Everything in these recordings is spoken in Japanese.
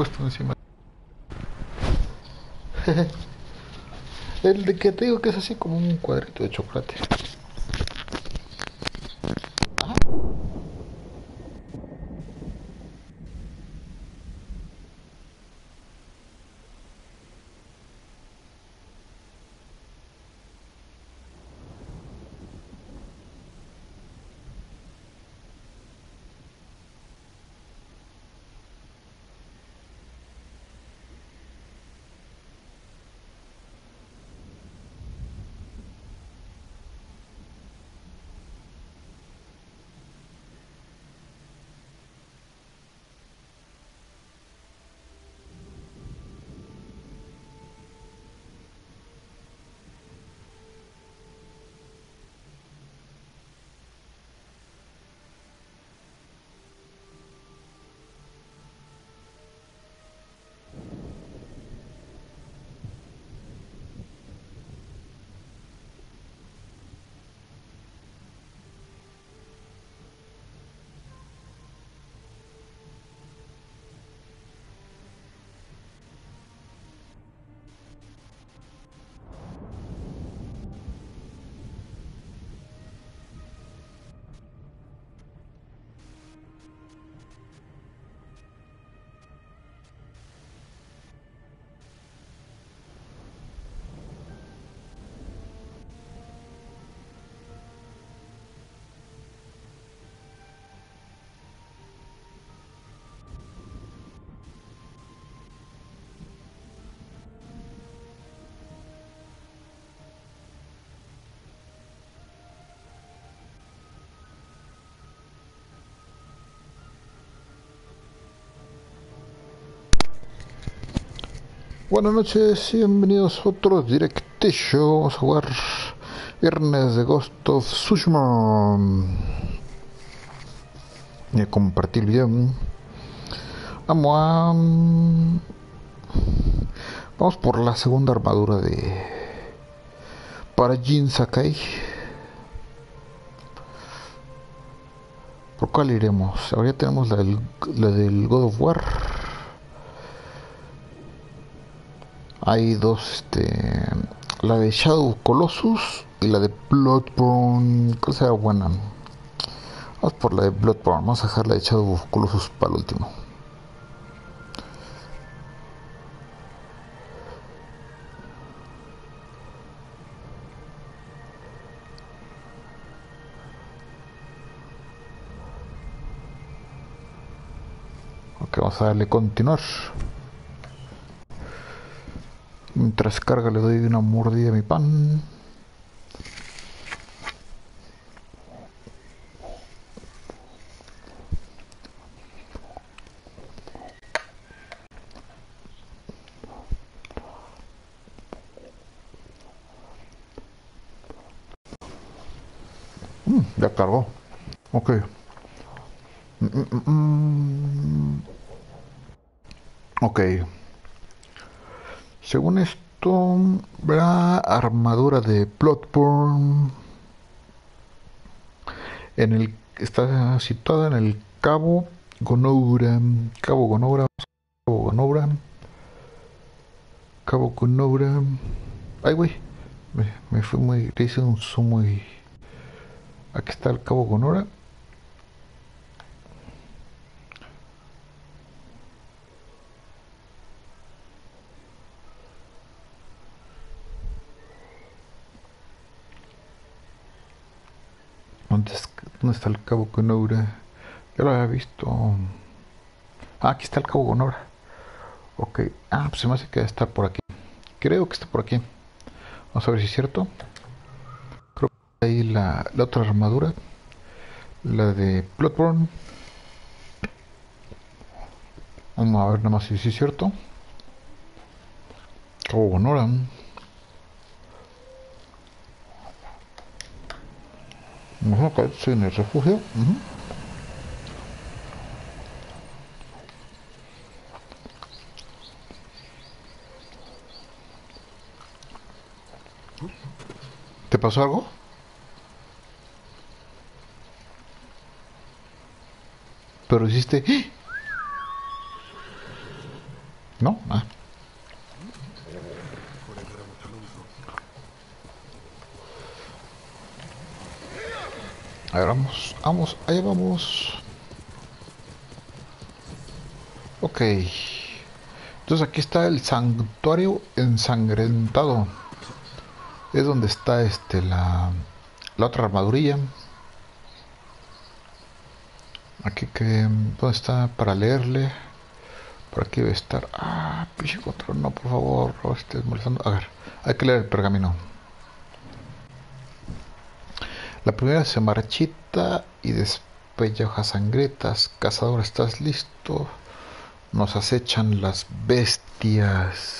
acuesto encima. El de que te digo que es así como un cuadrito de chocolate. Buenas noches y bienvenidos a otro directillo. Vamos a jugar Viernes de Ghost of Tsushima. Y a compartir el video. Vamos a. Vamos por la segunda armadura de. Para Jin Sakai. ¿Por cuál iremos? Ahora ya tenemos la del, la del God of War. Hay dos este la de Shadow Colossus y la de Bloodborne ¿cuál será buena? vamos por la de Bloodborne vamos a dejar la de Shadow Colossus para el último ok vamos a darle continuar Mientras carga le doy una mordida a mi pan. Mm, ya cargó. Ok. Mm, mm, ok. Según esto, la armadura de Bloodborne en el, está situada en el Cabo Gonoura. Cabo Gonoura. Cabo Gonoura. Cabo Gonoura. Ay, güey. Me, me fui muy. Le hice un zoom muy. Aquí está el Cabo Gonora. ¿Dónde, está el Cabo Gonora? Ya lo había visto. Ah, aquí está el Cabo Gonora. Ok. Ah, pues se me hace que estar por aquí. Creo que está por aquí. Vamos a ver si es cierto. Creo que ahí la, la otra armadura. La de Bloodborne. Vamos a ver nada más si es cierto. Cabo Gonora. Ajá, acá estoy en el refugio. Ujú. ¿Te pasó algo? Pero hiciste... ¿No? Ah. A ver, vamos, vamos, allá vamos. Ok. Entonces aquí está el santuario ensangrentado. Es donde está este la, la otra armadurilla. Aquí que ¿dónde está para leerle? Por aquí debe estar. Ah, pinche control, no, por favor, no estés molestando. A ver, hay que leer el pergamino. La primera se marchita y despeja hojas sangretas. Cazador, ¿estás listo? Nos acechan las bestias.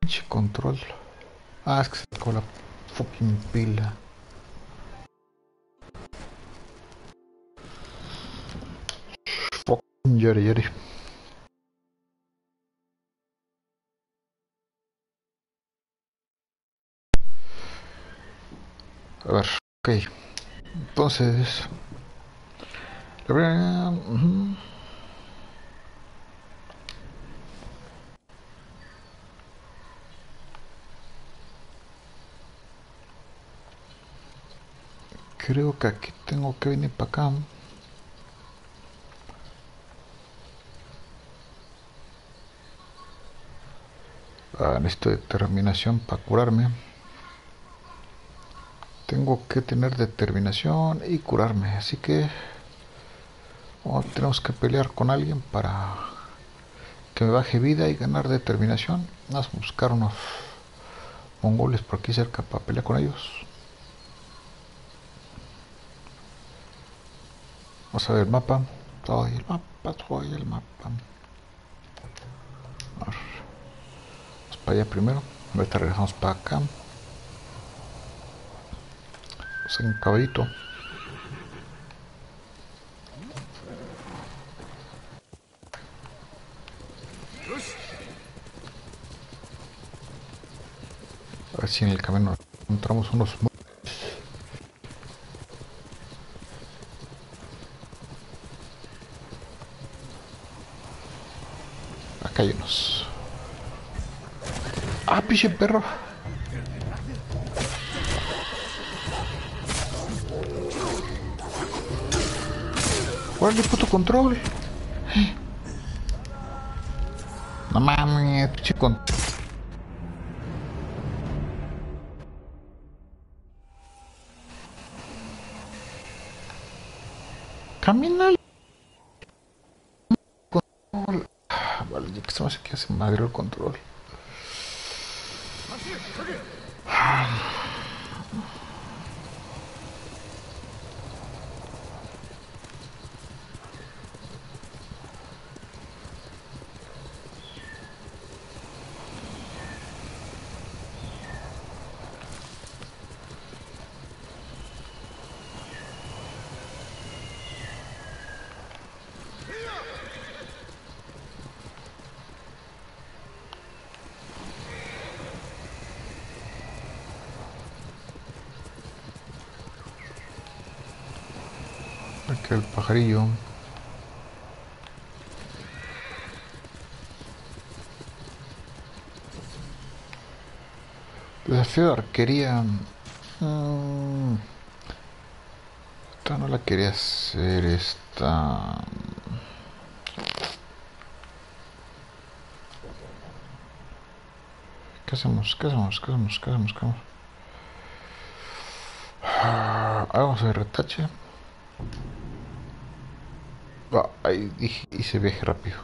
Pinche control. Ah, es que se sacó la fucking pila. Fucking yori yori. A ver, ok. Entonces... Creo que aquí tengo que venir para acá. Ah, necesito determinación para curarme. Tengo que tener determinación y curarme, así que tenemos que pelear con alguien para que me baje vida y ganar determinación. Vamos a buscar unos mongoles por aquí cerca para pelear con ellos. Vamos a ver el mapa. Todo el mapa, todo el mapa. Vamos para allá primero. Ahorita regresamos para acá. Vamos en caballito. En el camino encontramos unos Acá hay unos. Ah, pinche perro. Órale, puto control. No mames, pinche control. Madre control. Aquí el pajarillo. Desafío de arquería. Mm, esta no la quería hacer. Esta. ¿Qué hacemos? ¿Qué hacemos? ¿Qué hacemos? ¿Qué hacemos? ¿Qué hacemos? Ah, a ver retache. Ah, ahí dije, hice viaje rápido.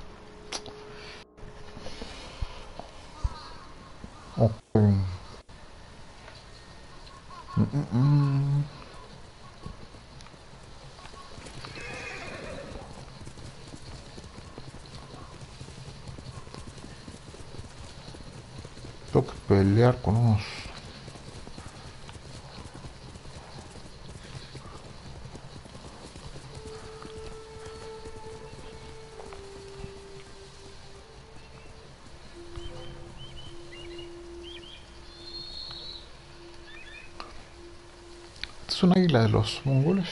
Ok. mm, mm. Tengo que pelear con unos los mongoles.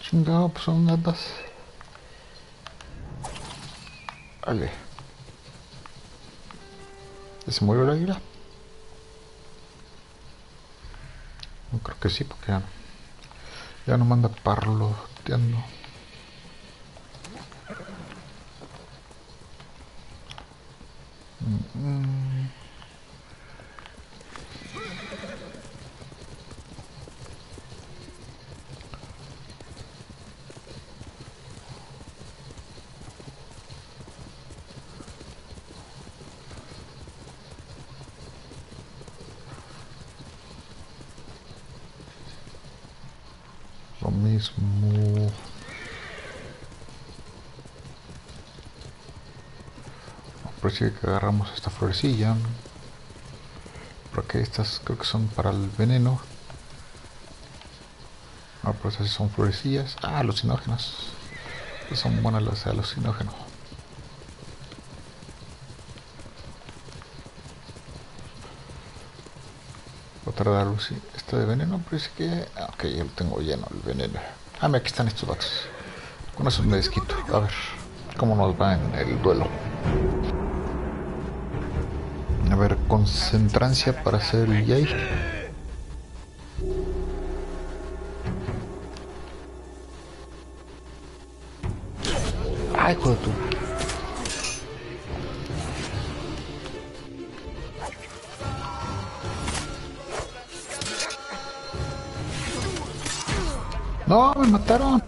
Chingado, pues son gatas. Vale. ¿Ya se murió el águila? No creo sí, porque ya, ya no manda parloteando. Mm, mm. Lo mismo. Parece que agarramos esta florecilla. Porque estas creo que son para el veneno. Ah, pues esas son florecillas. Ah, alucinógenas. Son buenas las alucinógenos. Otra de luz. Esta de veneno parece que... ah, Ok, ya lo tengo lleno, el veneno. Ah, mira, aquí están estos vatos. Con eso me desquito. A ver, cómo nos va en el duelo. Concentrancia para hacer el Jay. Ay. No, me mataron.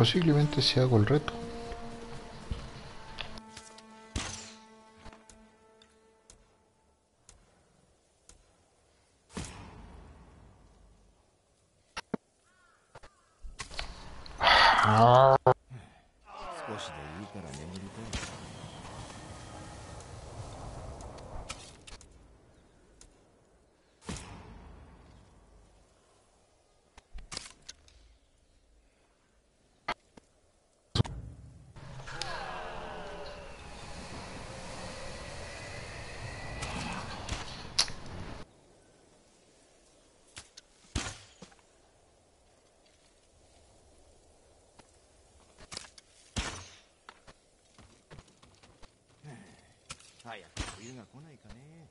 Posiblemente si hago el reto. 早く冬が来ないかね。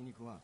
焼肉は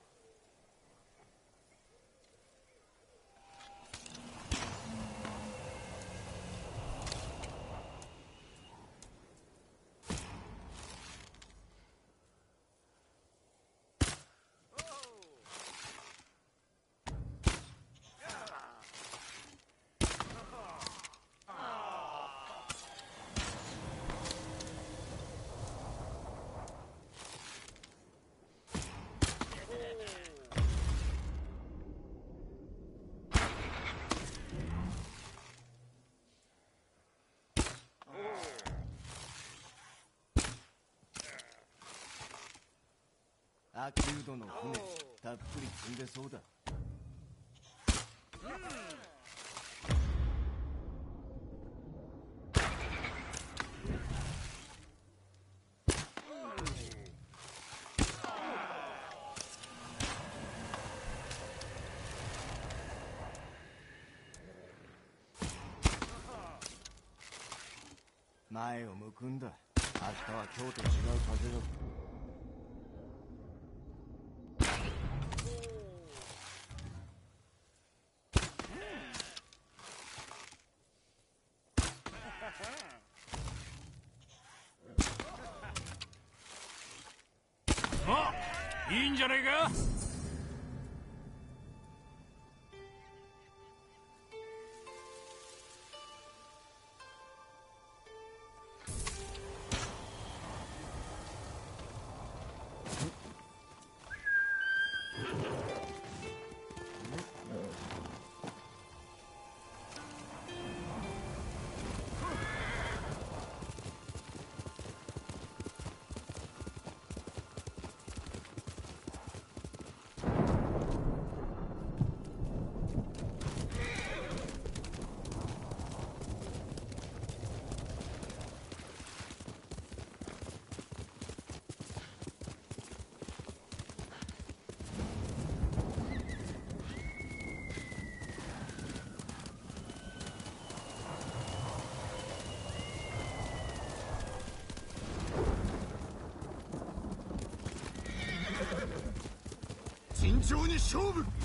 アキュードの船たっぷり積んでそうだ。前を向くんだ。明日は今日と違う風が吹くあいいんじゃねえか？勝負。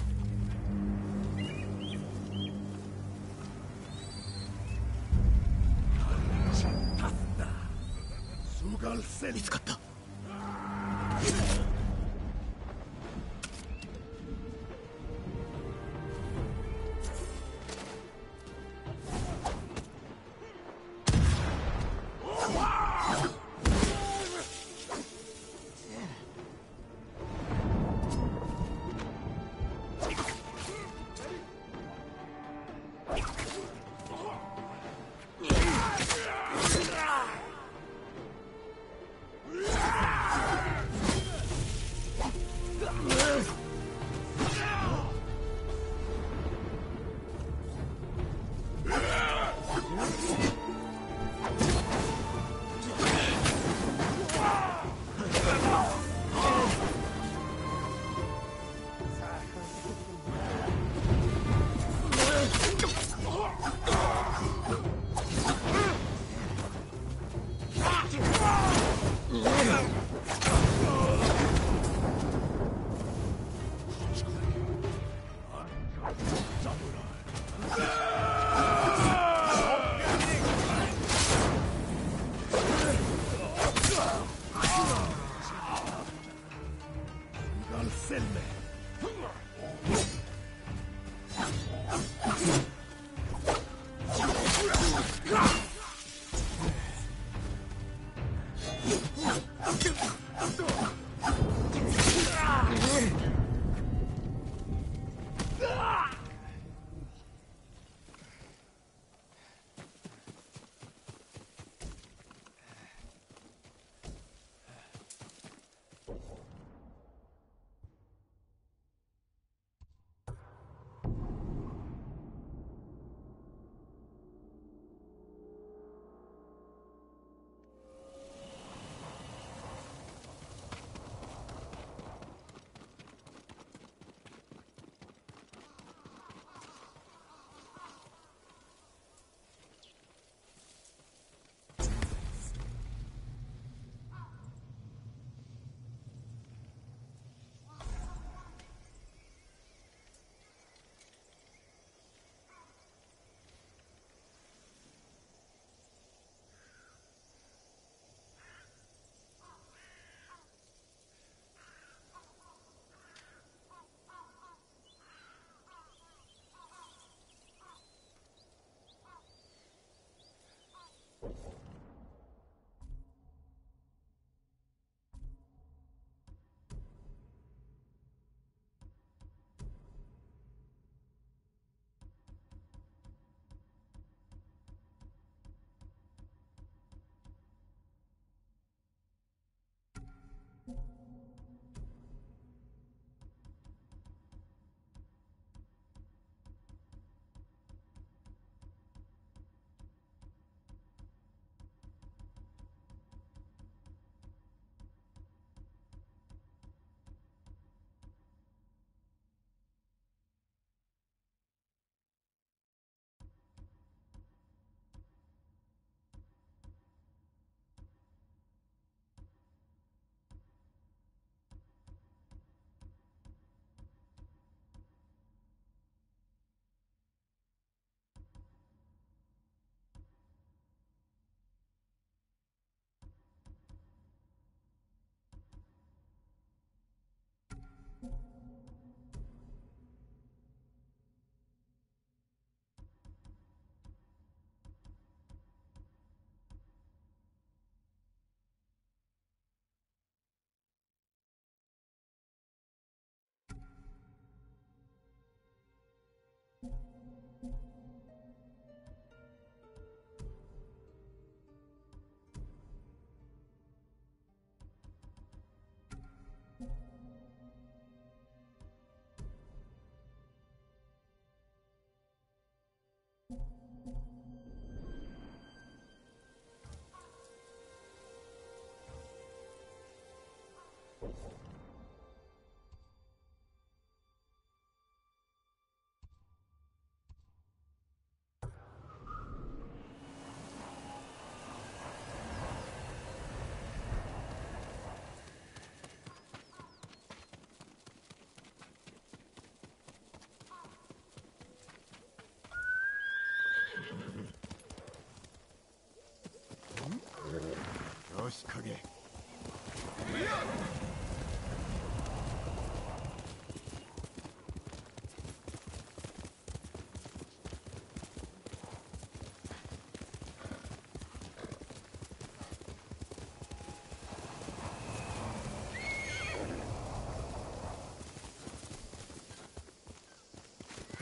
日陰。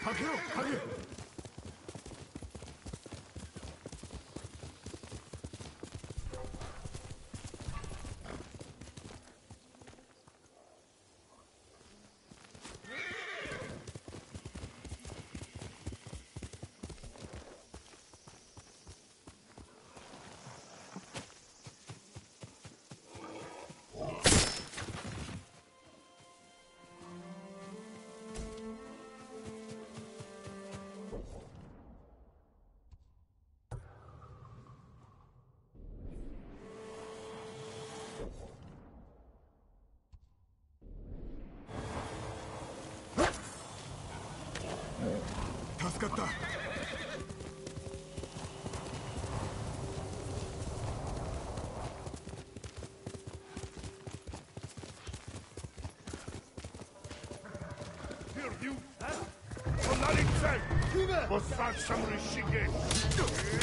かけろ。Louder! Hear you? Huh? Eh? For not itself! For such some!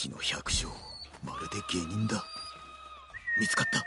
木の百姓まるで下人だ。見つかった。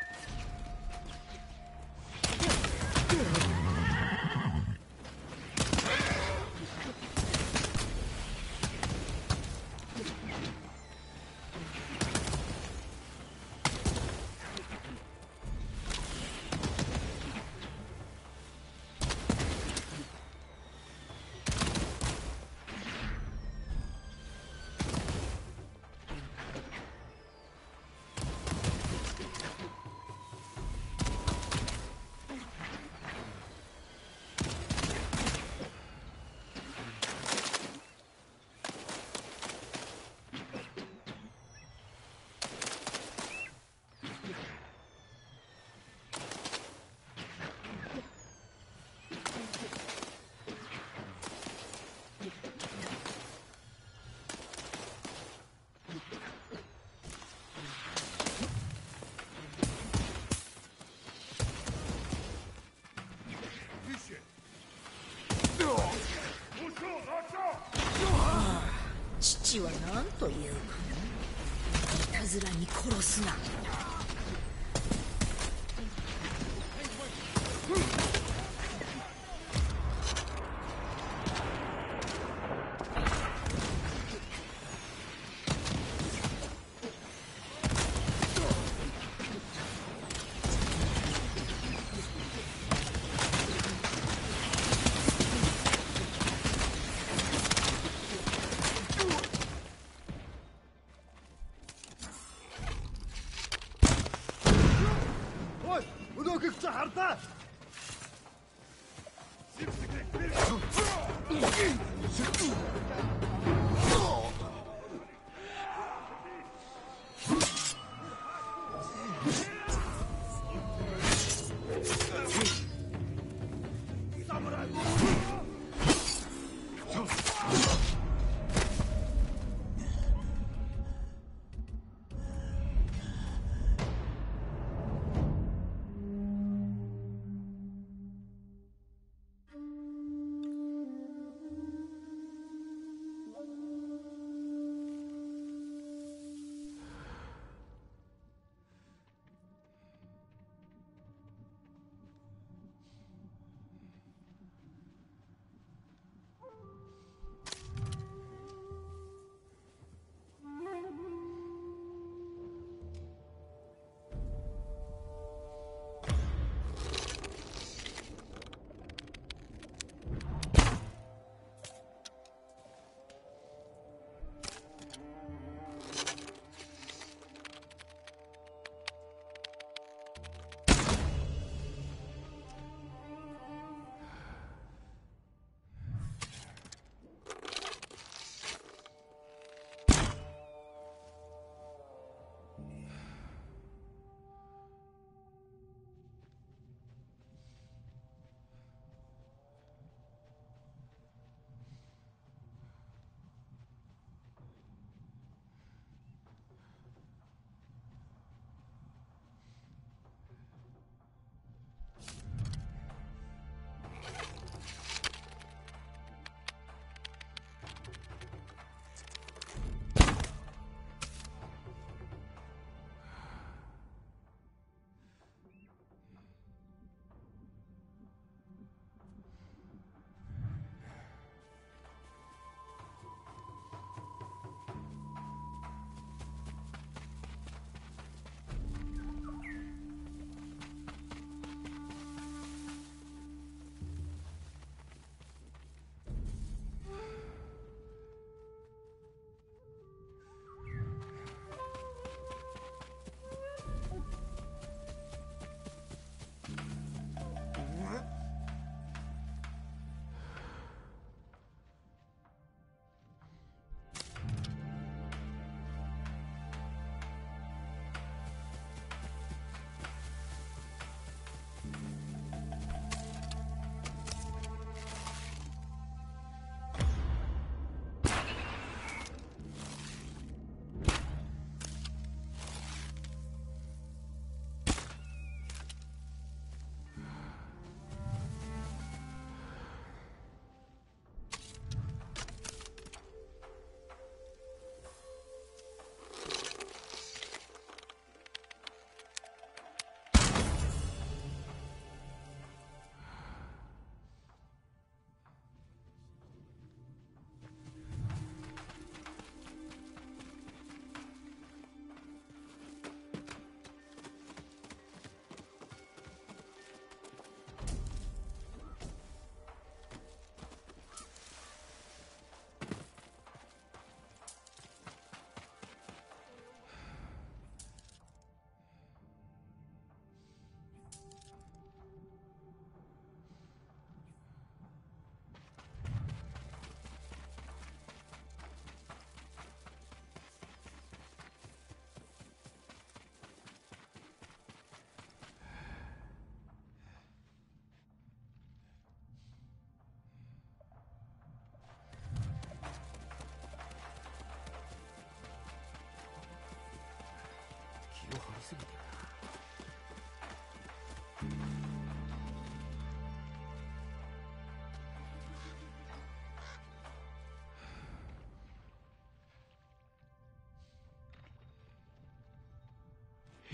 すぎて。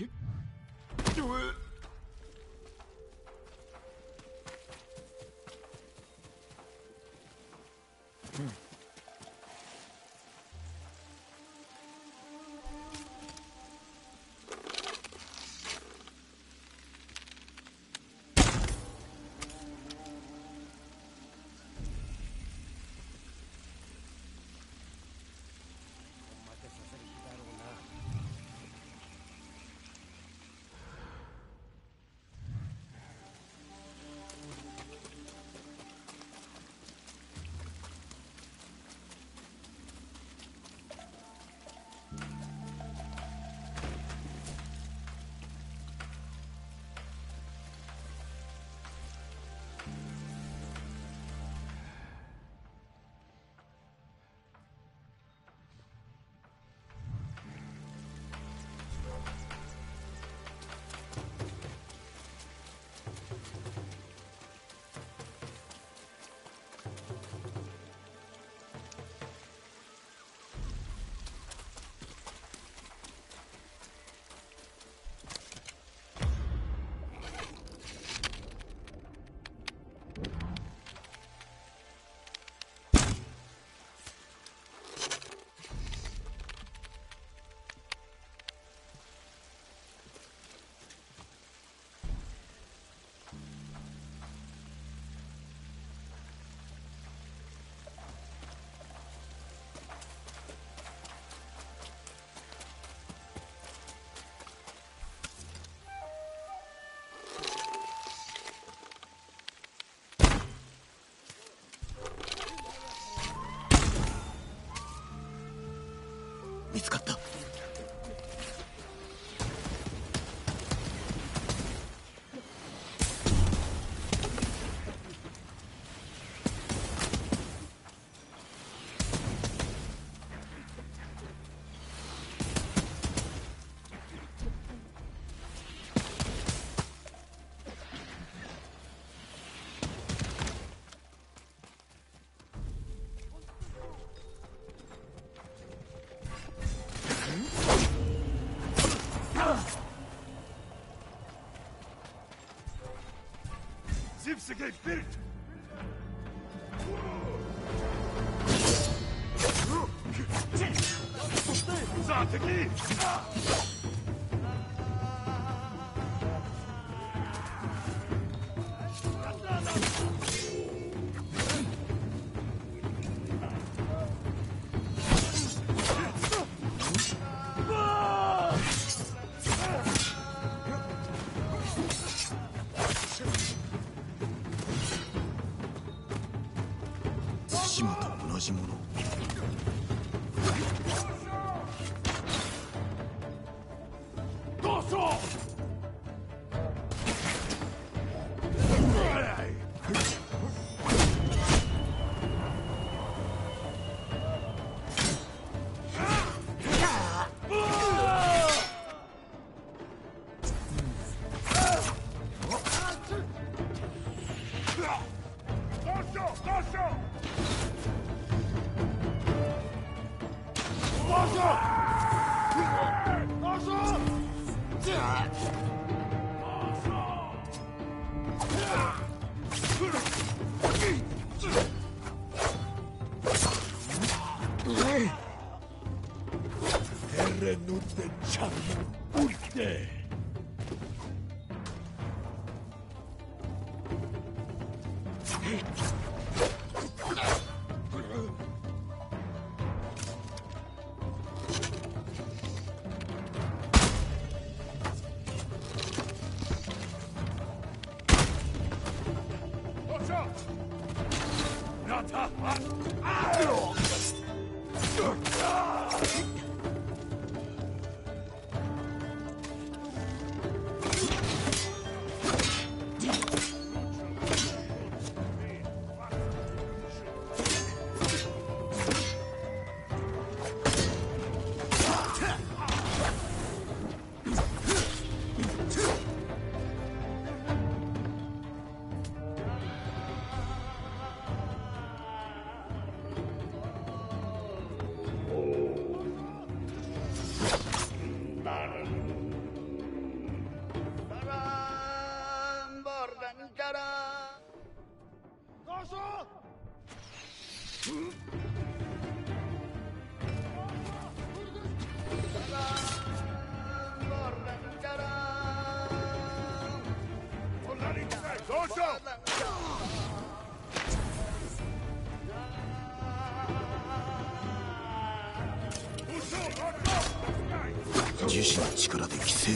るえ？っ Зачем всегда вперед?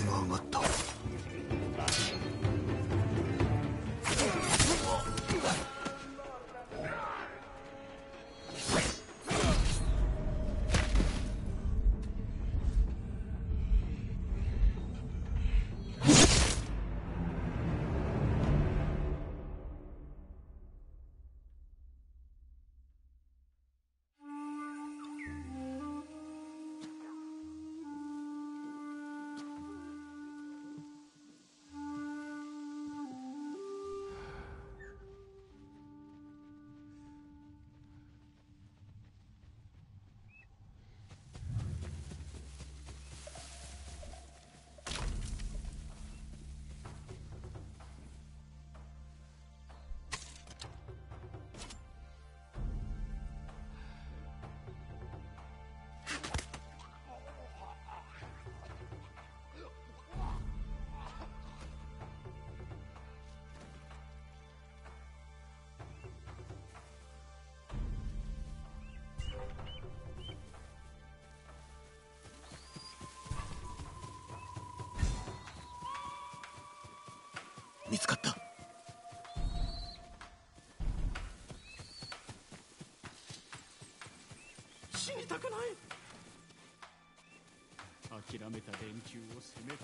力で死にたくない。諦めた連中を責める。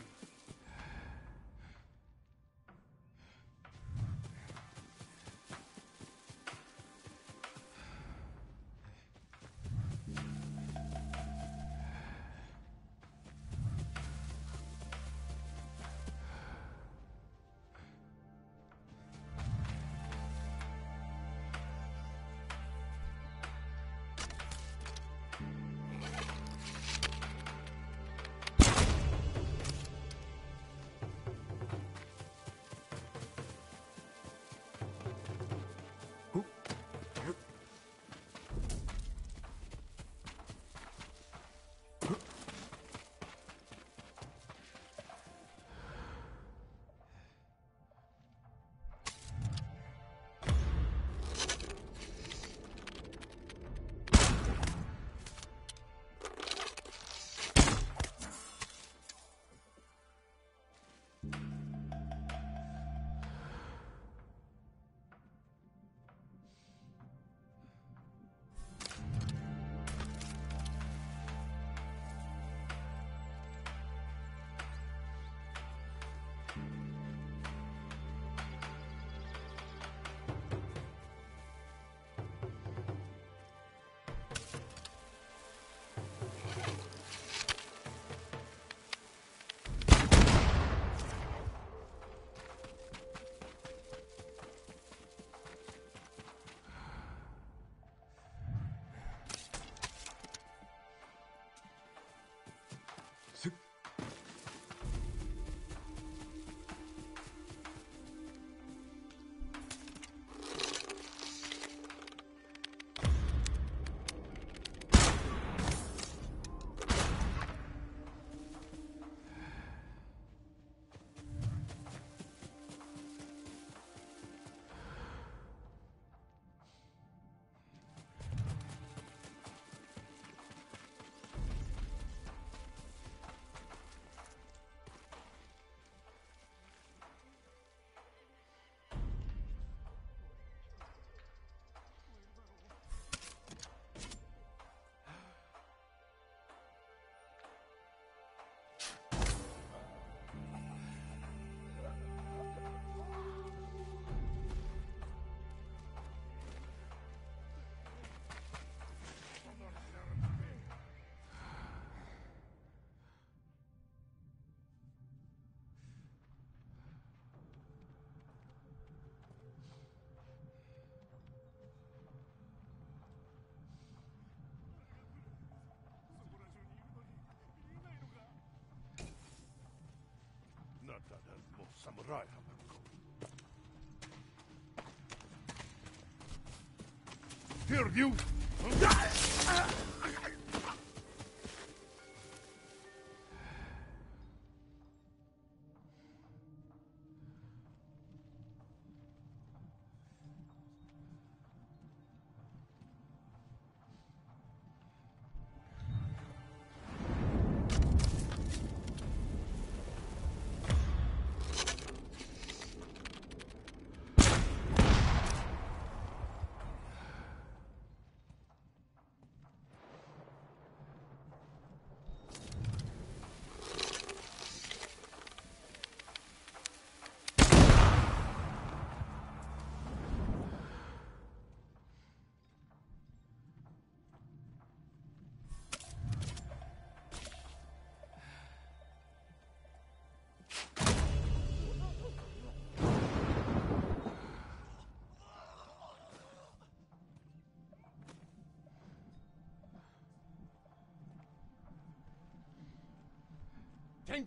samurai Here you! Tank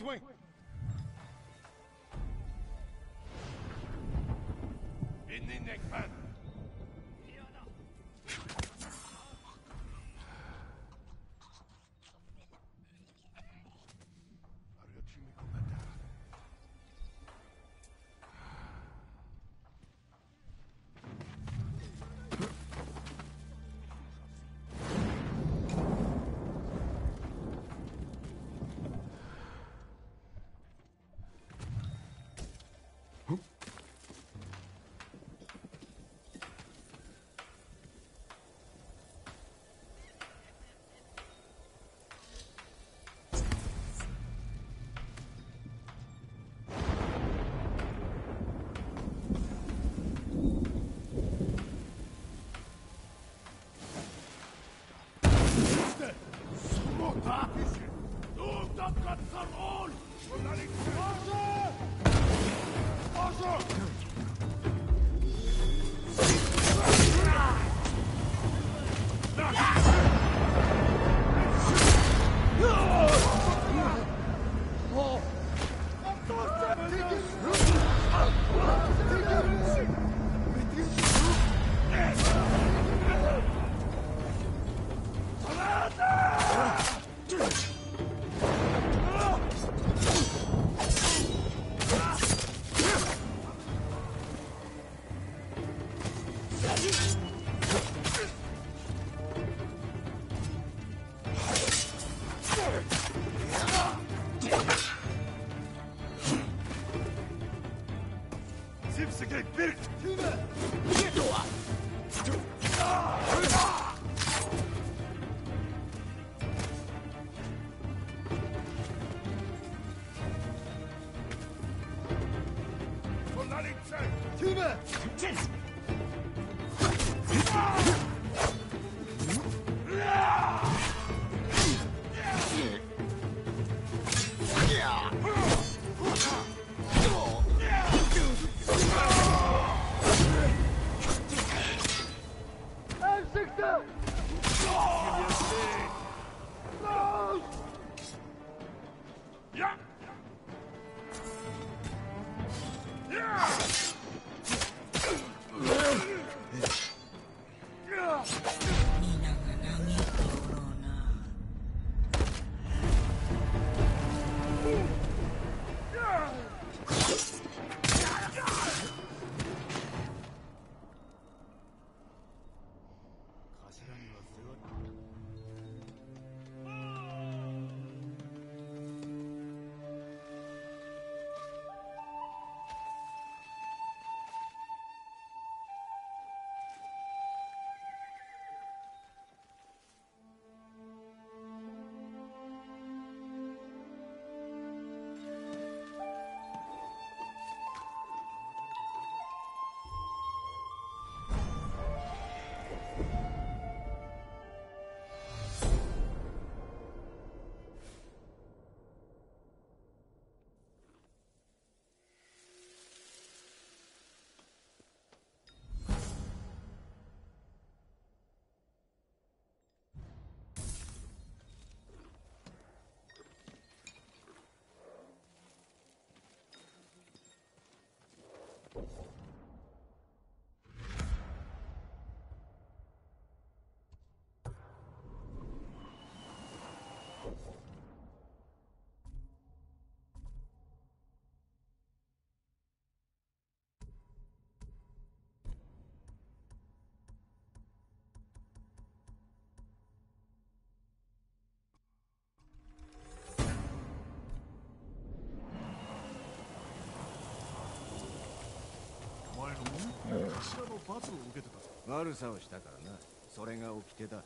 罰を受けてたぞ。悪さをしたからな。それが起きてた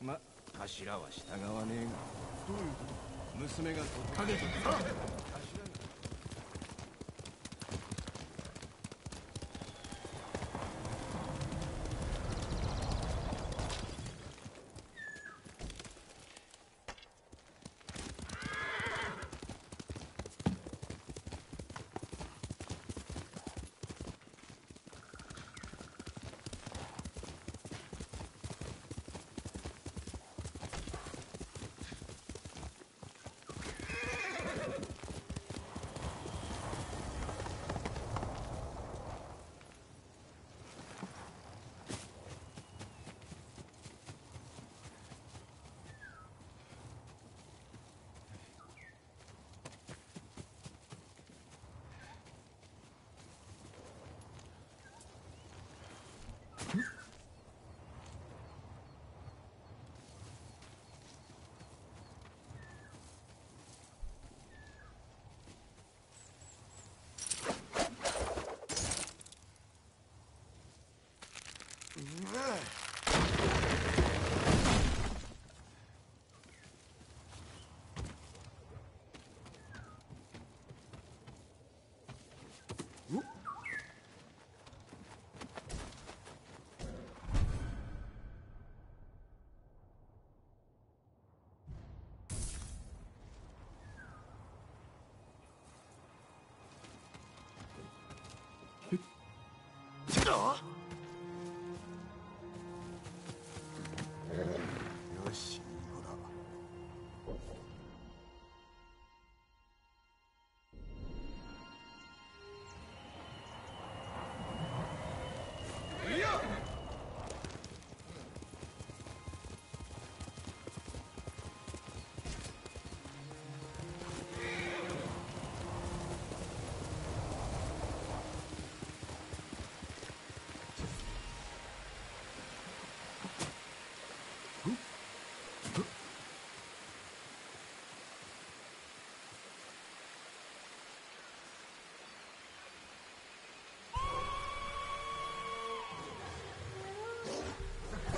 ま頭は従わねえが。どういうこと娘が影とかよ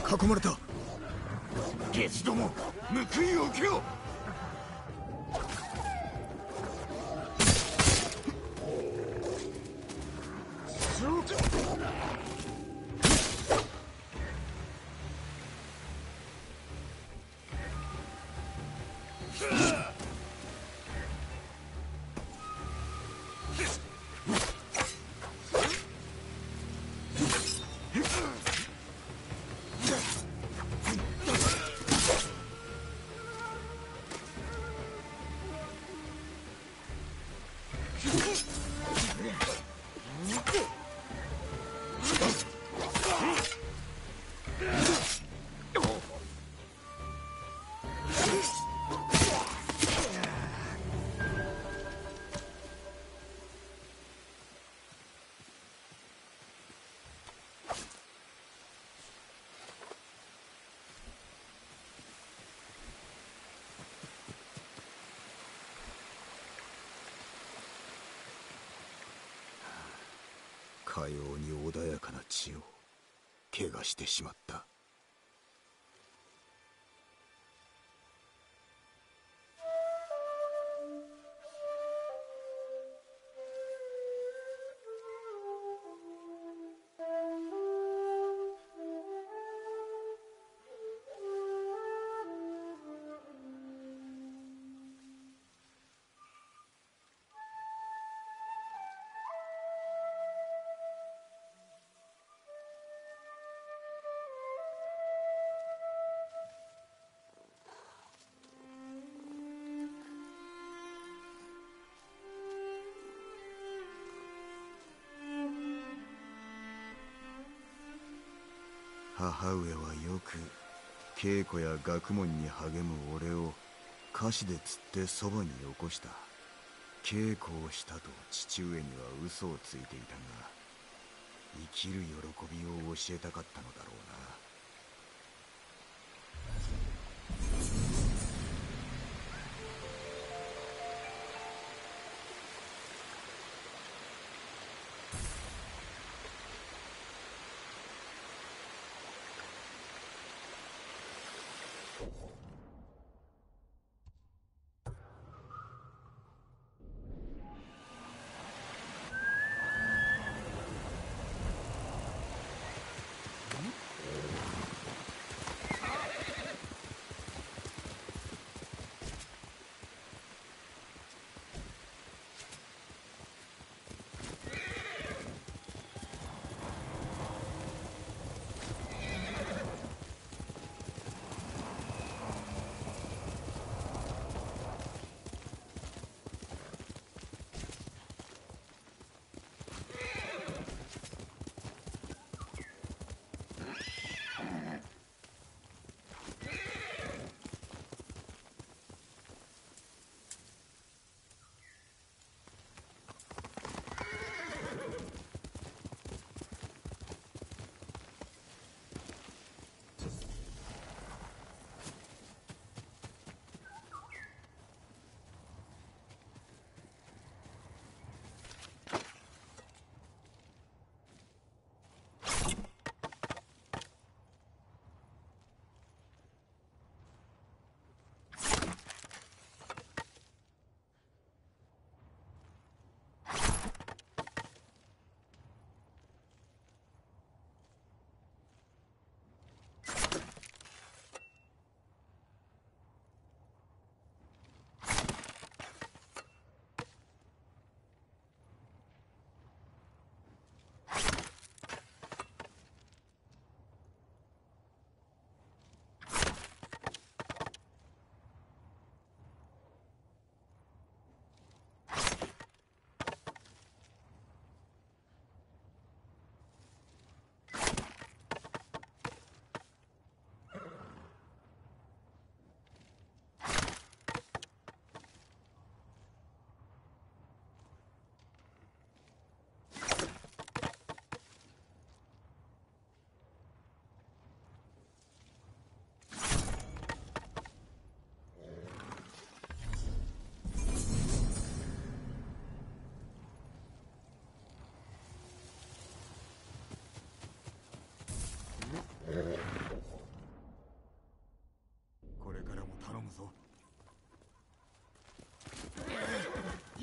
囲まれた。下地ども報いを受けよかように穏やかな血を怪我してしまった。稽古や学問に励む俺を歌詞で釣ってそばによこした。稽古をしたと父上には嘘をついていたが生きる喜びを教えたかったのだろう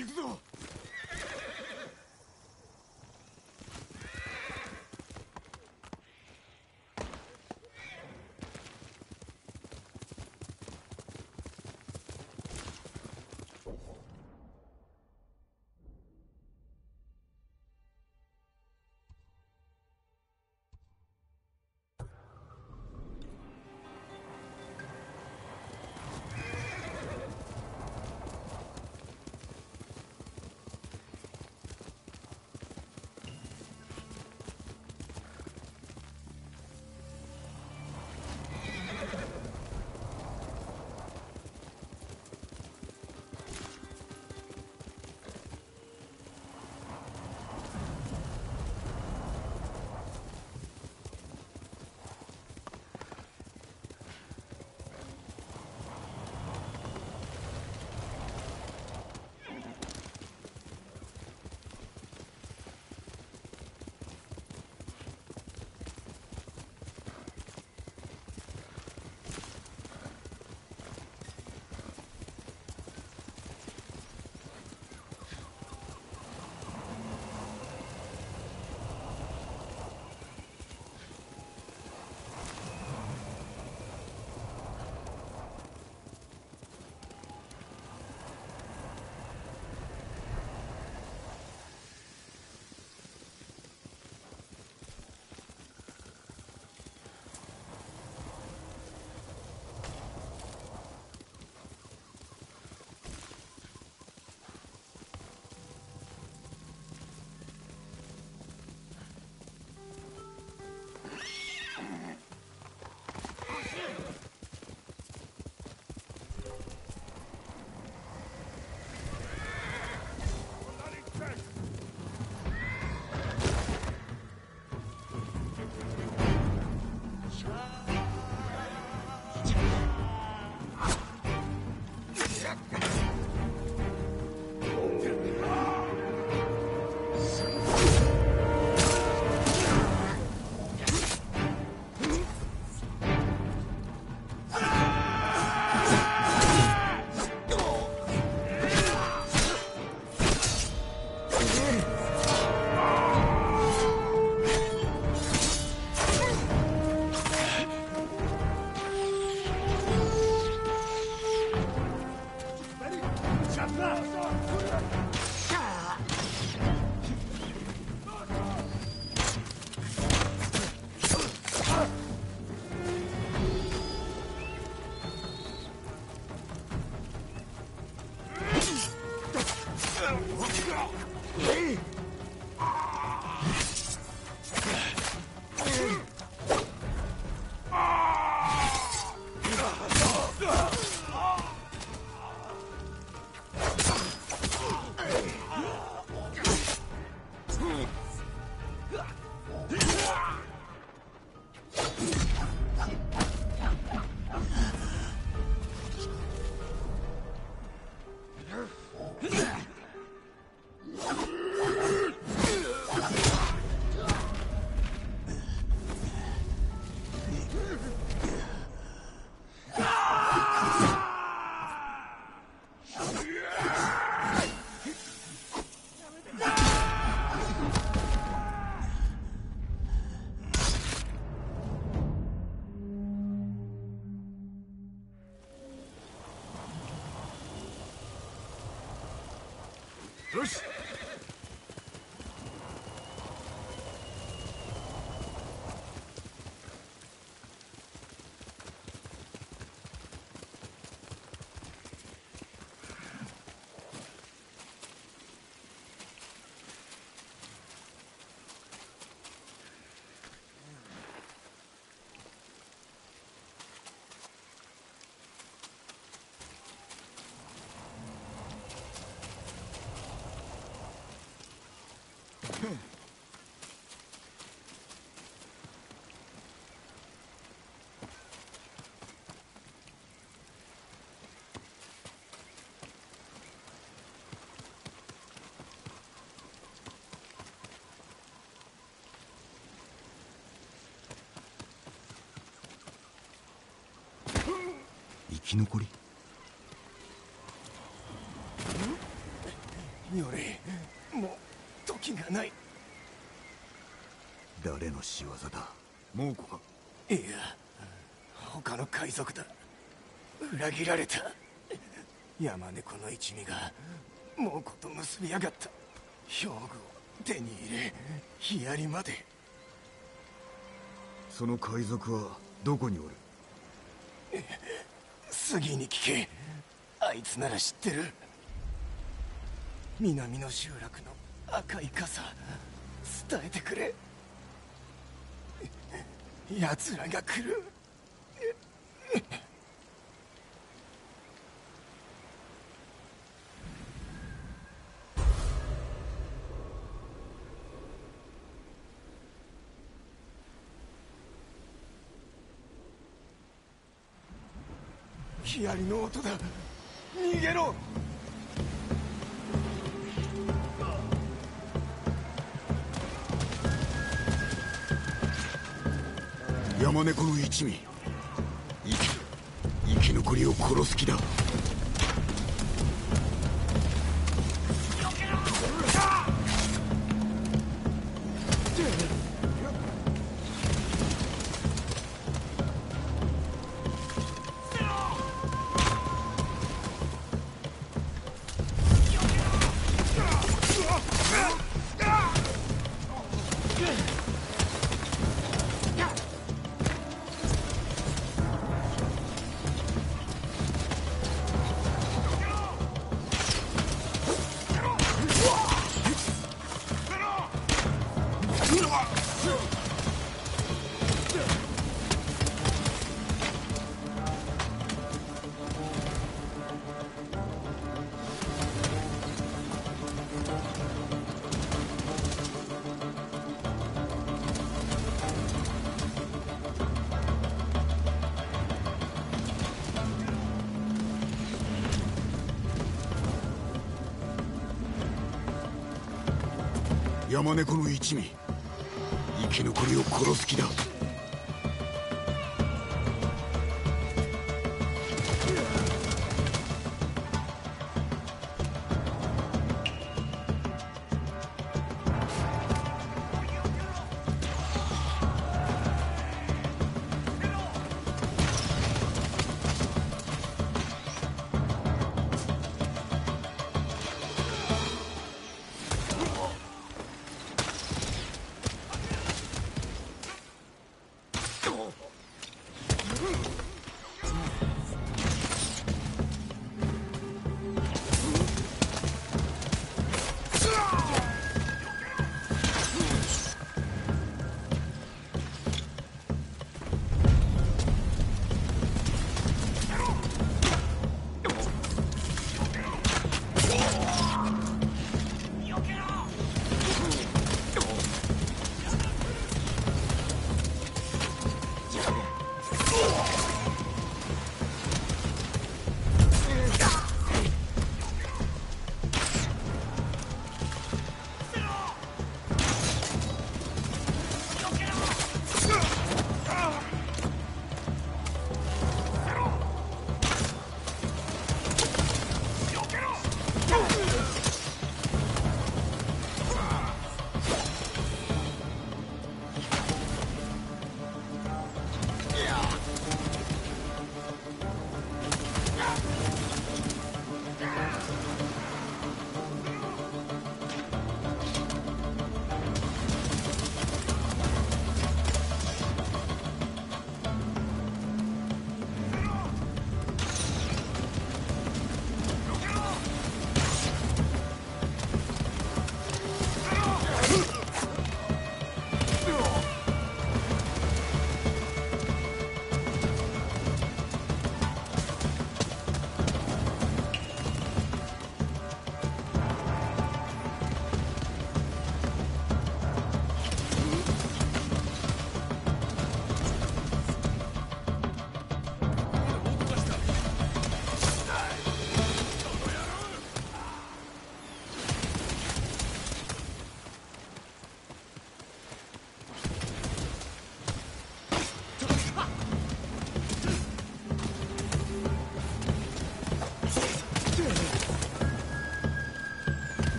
行くぞき残り？よりもう時がない。誰の仕業だ？猛虎か？いや他の海賊だ。裏切られた。山猫の一味が猛虎と結びやがった。兵具を手に入れヒヤリまで。その海賊はどこにおる？次に聞け。あいつなら知ってる。南の集落の赤い傘。伝えてくれ。奴らが来る。ヒヤリの音だ。逃げろ。山猫の一味。生き生き残りを殺す気だ。山猫の一味。生き残りを殺す気だ。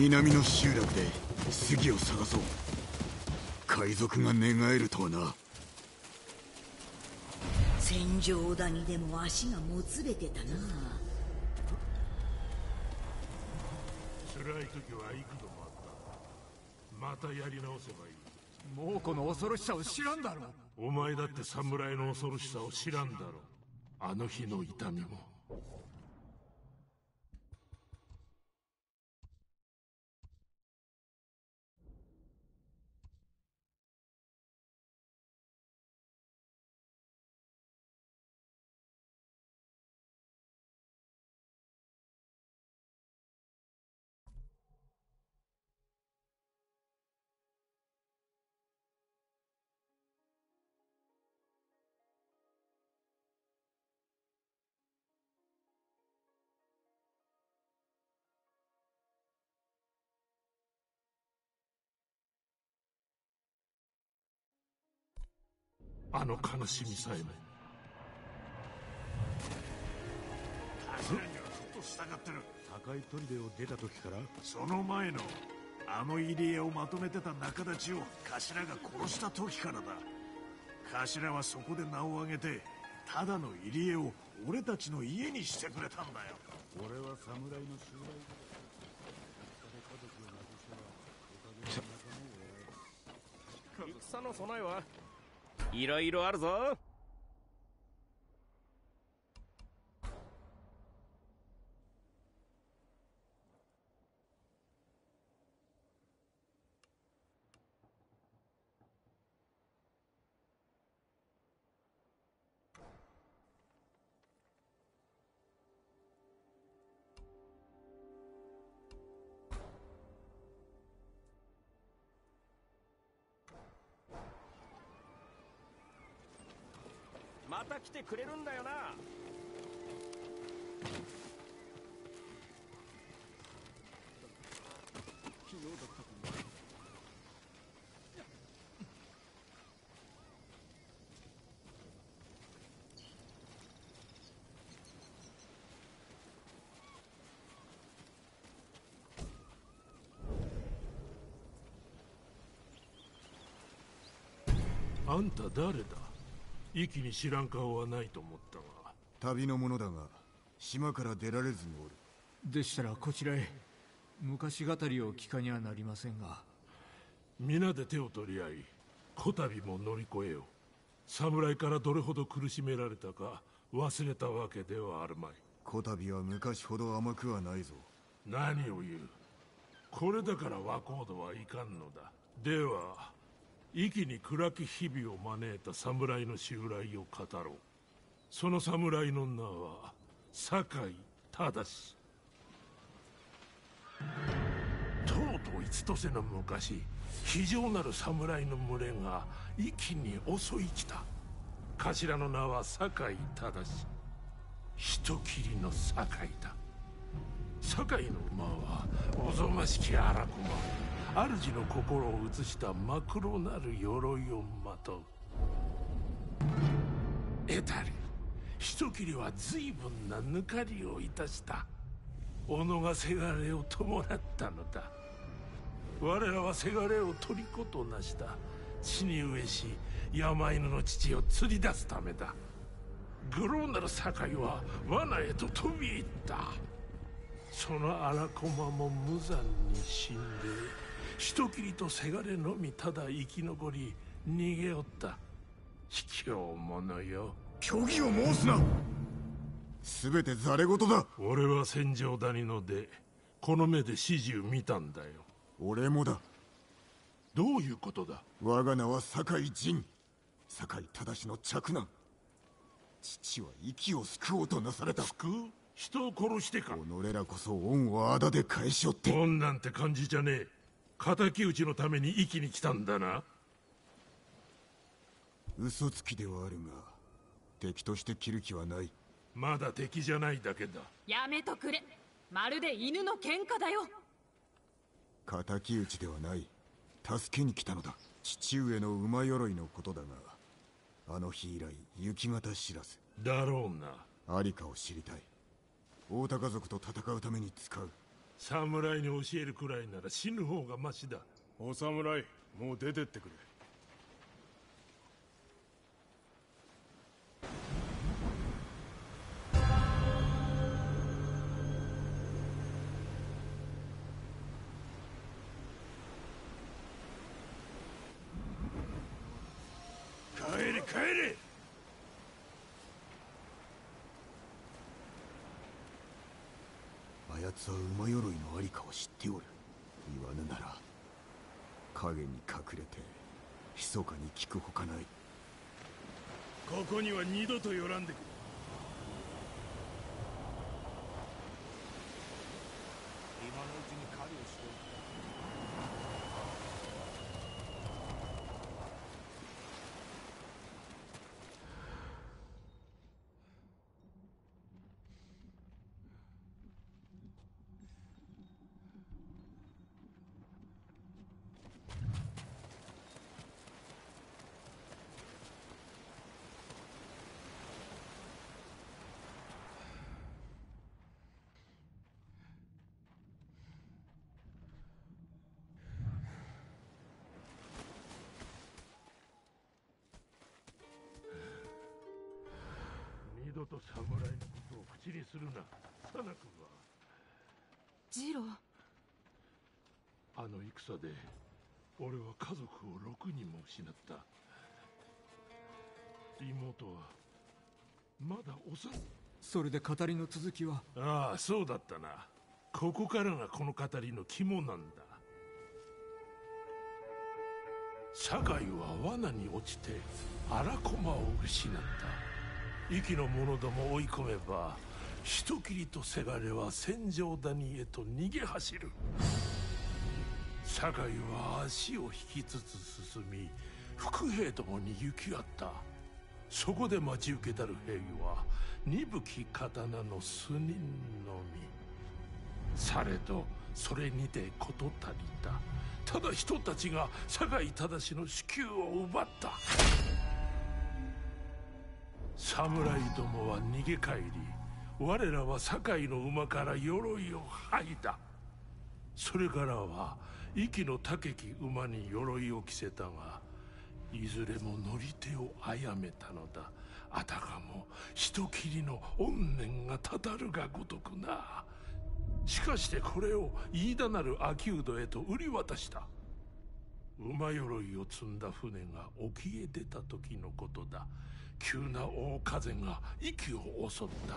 南の集落で杉を探そう。海賊が寝返るとはな。戦場だにでも足がもつれてたな。辛い時は幾度もあった。またやり直せばいい。猛虎の恐ろしさを知らんだろう。お前だって侍の恐ろしさを知らんだろう。あの日の痛みもあの悲しみさえも。頭にはずっと従ってる。高い砦を出た時からその前のあの入り江をまとめてた仲立ちを頭が殺した時からだ。頭はそこで名を挙げてただの入り江を俺たちの家にしてくれたんだよ。俺は侍の襲来戦の備えはいろいろあるぞ。た来てくれるんだよな。昨日だったかあんた誰だ？一気に知らん顔はないと思ったが。旅の者だが島から出られずにおる。でしたらこちらへ。昔語りを聞かにはなりませんが。皆で手を取り合いこたびも乗り越えよう。侍からどれほど苦しめられたか忘れたわけではあるまい。こたびは昔ほど甘くはないぞ。何を言う。これだから和コードはいかんのだ。では息に暗き日々を招いた侍の襲来を語ろう。その侍の名は酒井忠。とうとういつとせの昔非常なる侍の群れが一気に襲い来た。頭の名は酒井忠。人斬りの酒井だ。酒井の馬はおぞましき荒駒。主の心を映した真黒なる鎧をまとう。得たり人斬りは随分な抜かりをいたした。己がせがれを伴ったのだ。我らはせがれを虜となした地に飢えし山犬の父を釣り出すためだ。グローなる酒井は罠へと飛び入った。その荒駒も無残に死んで人斬りとせがれのみただ生き残り逃げおった。卑怯者よ。虚偽を申すな。全てざれ言だ。俺は戦場谷のでこの目で始終見たんだよ。俺もだ。どういうことだ？我が名は酒井仁。酒井忠の嫡男。父は息を救おうとなされた。救う？人を殺してか。己らこそ恩を仇で返しおって。恩なんて感じじゃねえ敵討ちのために生きに来たんだな嘘つきではあるが敵として切る気はないまだ敵じゃないだけだやめとくれまるで犬の喧嘩だよ敵討ちではない助けに来たのだ父上の馬鎧のことだがあの日以来雪型知らずだろうなありかを知りたい大高族と戦うために使う侍に教えるくらいなら死ぬ方がマシだ。お侍もう出てってくれ。を知っておる。言わぬなら影に隠れて密かに聞くほかない。ここには二度と寄らんでくれ。二度と侍のことを口にするな。サナ君はジロー。あの戦で俺は家族を6人も失った。妹はまだ幼い。それで語りの続きは？ああそうだったな。ここからがこの語りの肝なんだ。酒井は罠に落ちて荒駒を失った息の者ども追い込めば人斬りとせがれは戦場谷へと逃げ走る。酒井は足を引きつつ進み副兵どもに行き合った。そこで待ち受けたる兵は鈍き刀の数人のみ。されどそれにて事足りた。ただ人たちが酒井忠の子宮を奪った。侍どもは逃げ帰り我らは酒井の馬から鎧を剥いだ。それからは息の高き馬に鎧を着せたがいずれも乗り手を殺めたのだ。あたかも人斬りの怨念がたたるがごとくな。しかしてこれを飯田なる秋人へと売り渡した。馬鎧を積んだ船が沖へ出た時のことだ。急な大風が息を襲った。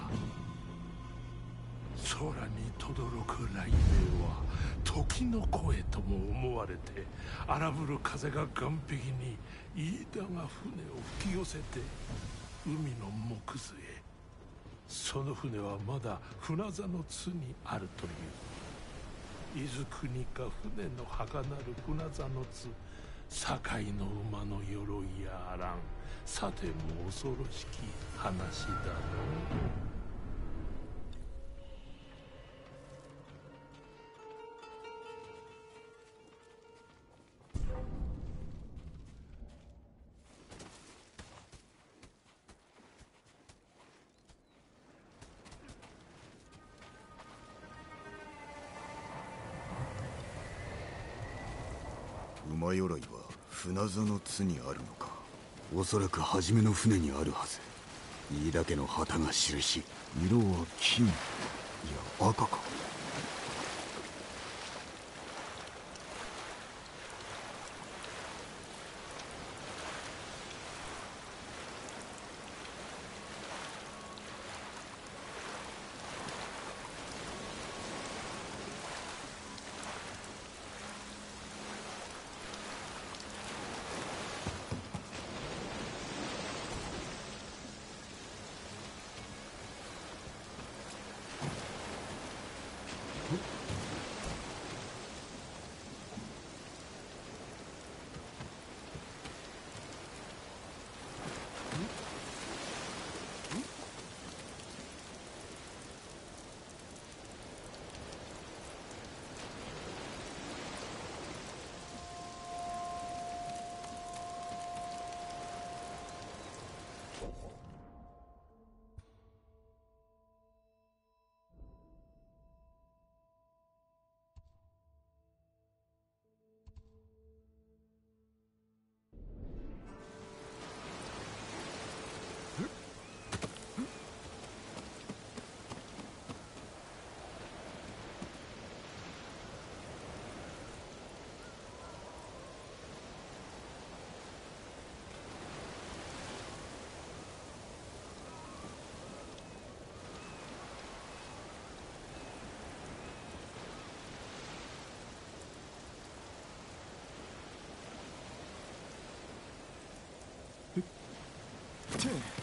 空に轟く雷鳴は時の声とも思われて荒ぶる風が岸壁に飯田が船を吹き寄せて海の木図へ。その船はまだ船座の津にあるという。伊豆国か船の儚る船座の津堺の馬の鎧やあらん。さても恐ろしき話だの。馬鎧は船座の津にあるのか？おそらく初めの船にあるはず。飯田家の旗が印。色は金。いや赤か。た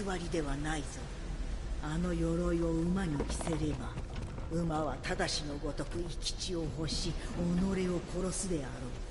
偽りではないぞ。あの鎧を馬に着せれば馬はただしのごとく生き血を欲し己を殺すであろう。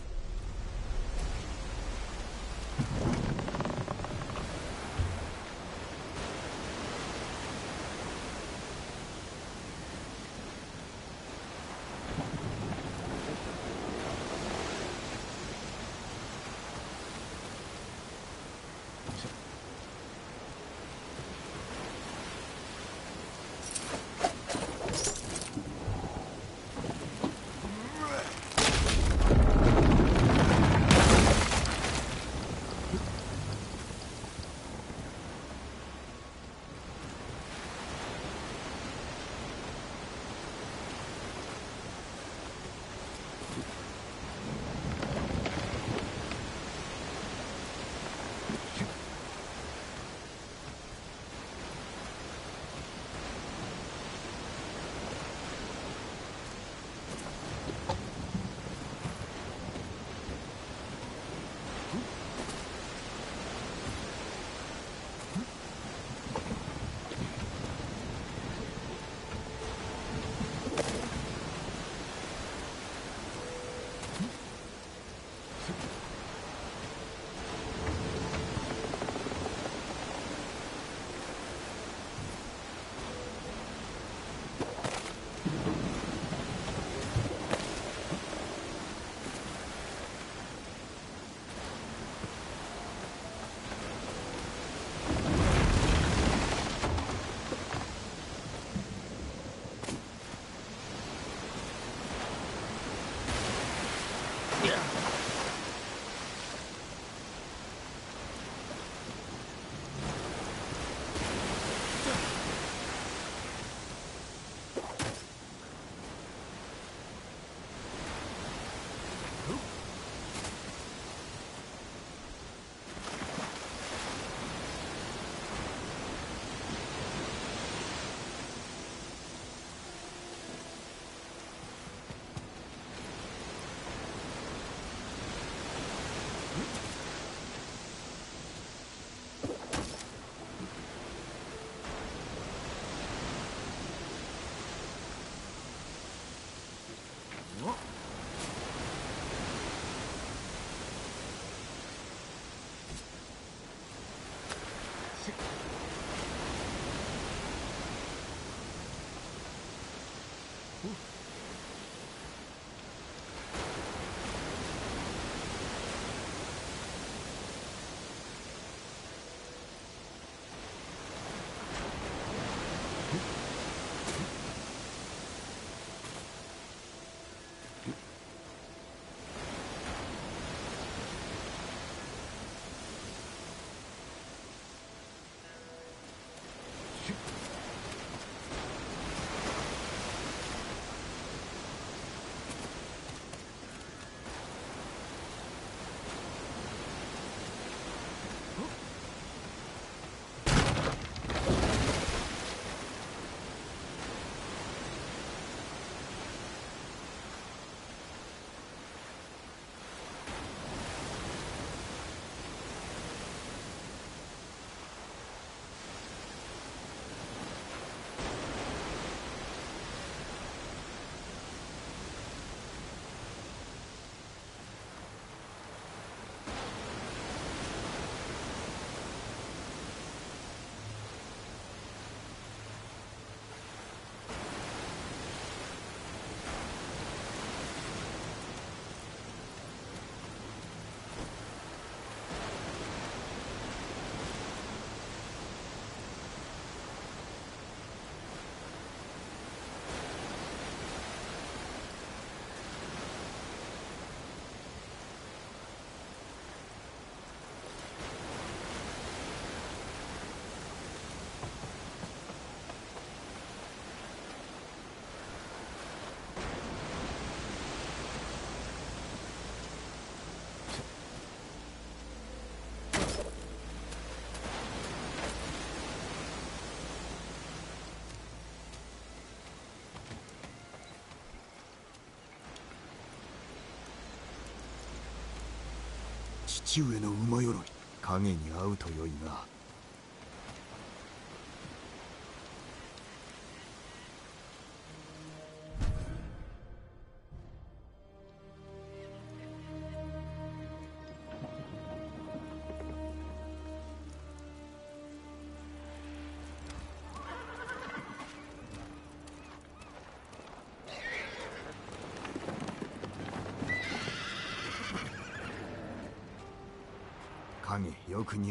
父上の馬鎧。影に合うとよいが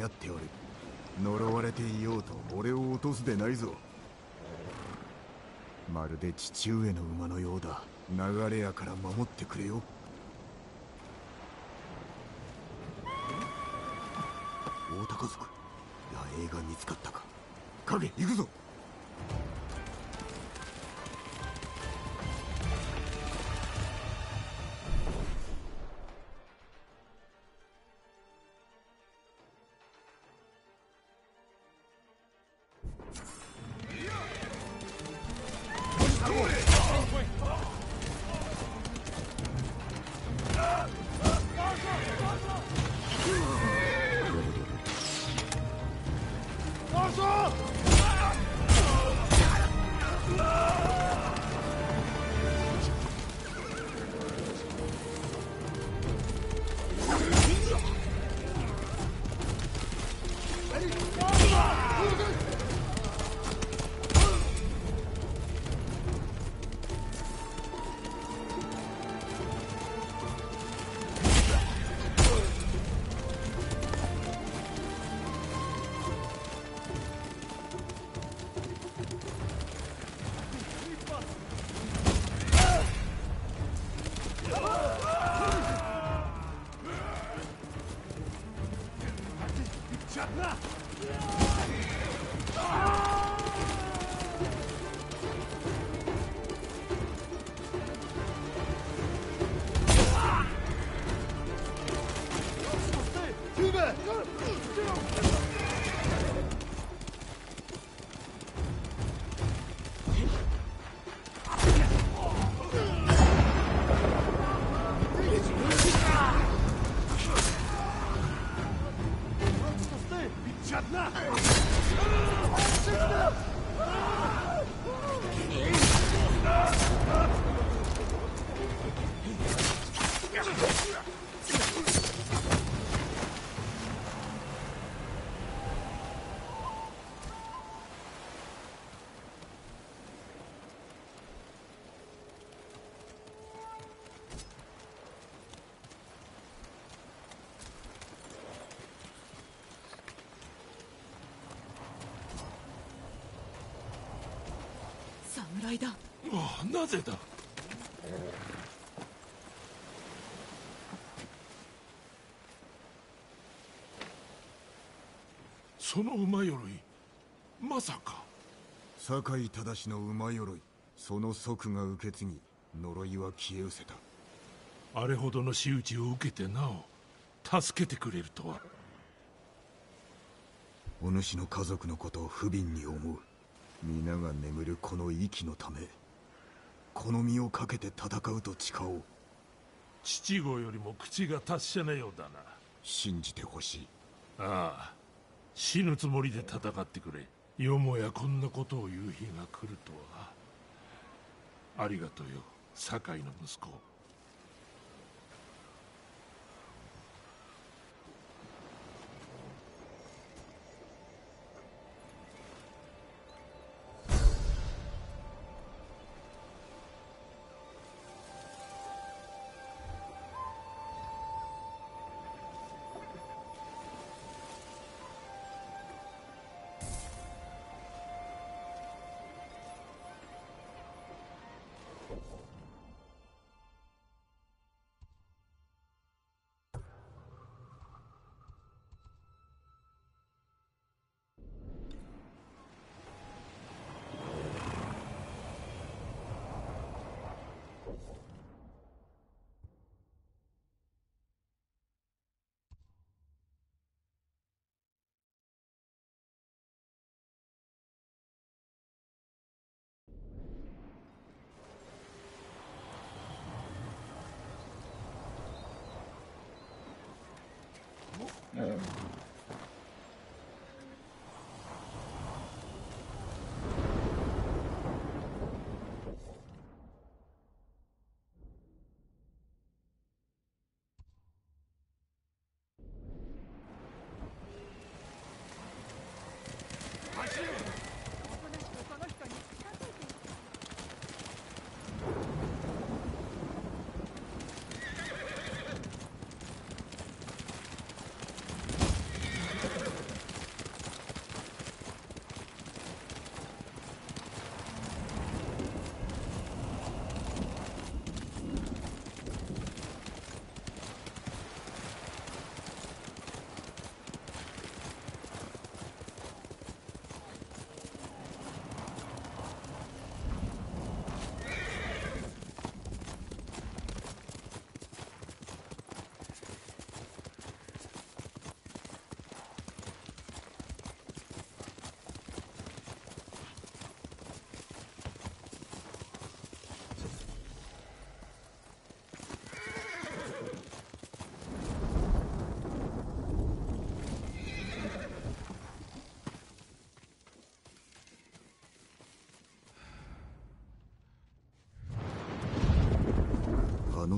合っておる。呪われていようと俺を落とすでないぞ。まるで父上の馬のようだ。流れやから守ってくれよ。侍だ。あなぜだ？その馬鎧まさか。酒井忠の馬鎧その祖が受け継ぎ呪いは消え失せた。あれほどの仕打ちを受けてなお助けてくれるとは。お主の家族のことを不憫に思う皆が眠るこの息のためこの身をかけて戦うと誓おう。父子よりも口が達者なようだな。信じてほしい。ああ死ぬつもりで戦ってくれ。よもやこんなことを言う日が来るとは。ありがとうよ堺の息子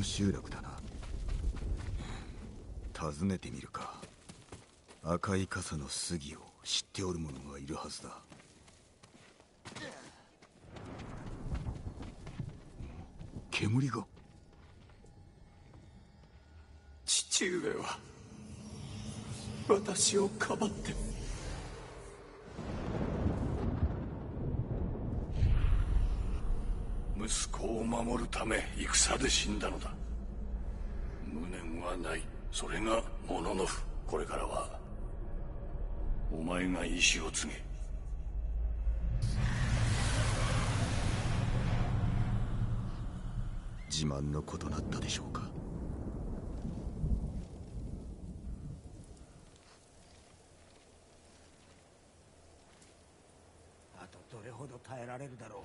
の集落だな。訪ねてみるか。赤い傘の杉を知っておる者がいるはずだ。煙が。父上は私をかばって息子を守るため戦で死んだのだ。無念はない。それがモノノフこれからはお前が意志を告げ。自慢のことだったでしょうかあとどれほど耐えられるだろう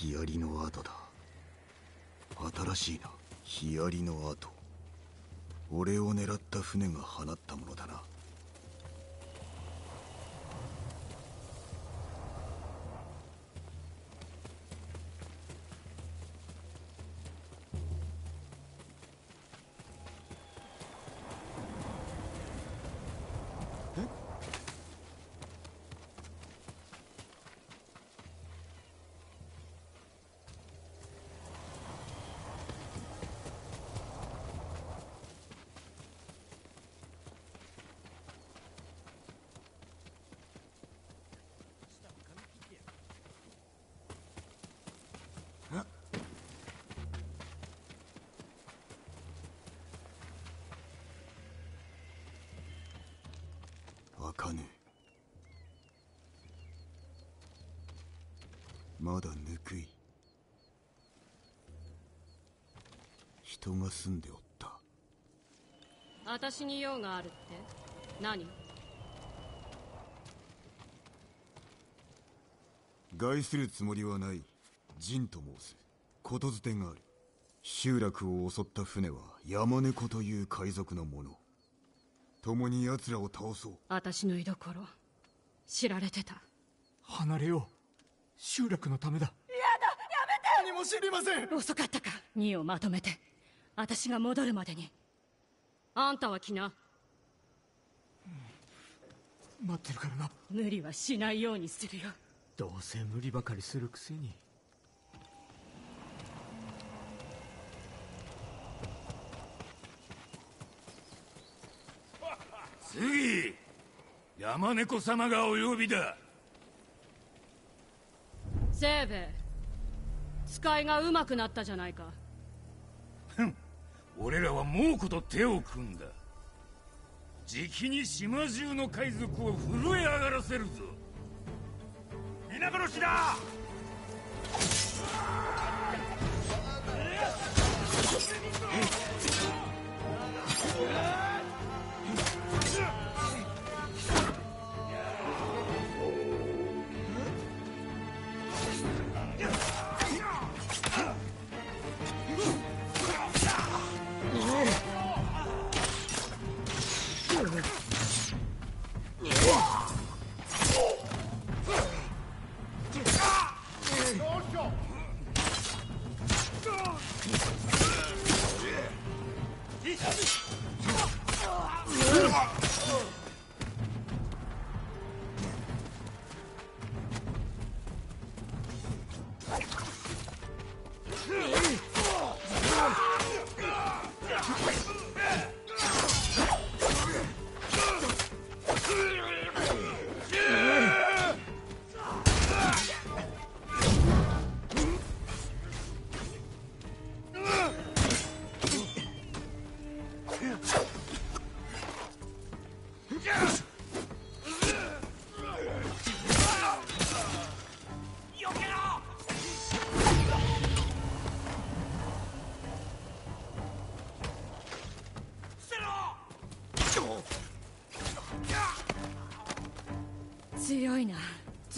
ヒアリの跡だ新しいなヒアリの跡俺を狙った船が放ったものだな開かねえまだぬくい人が住んでおった。私に用があるって？何？害するつもりはない。陣と申すことづてがある。集落を襲った船は山猫という海賊のもの。共に奴らを倒そう。私の居所。知られてた。離れよう。集落のためだ。何も知りません。遅かったか。2をまとめて私が戻るまでに。あんたは来な。待ってるからな。無理はしないようにするよ。どうせ無理ばかりするくせに。次山猫様がお呼びだ。セーベ使いが上手くなったじゃないか俺らは猛虎と手を組んだ。じきに島中の海賊を震え上がらせるぞ。皆殺しだ！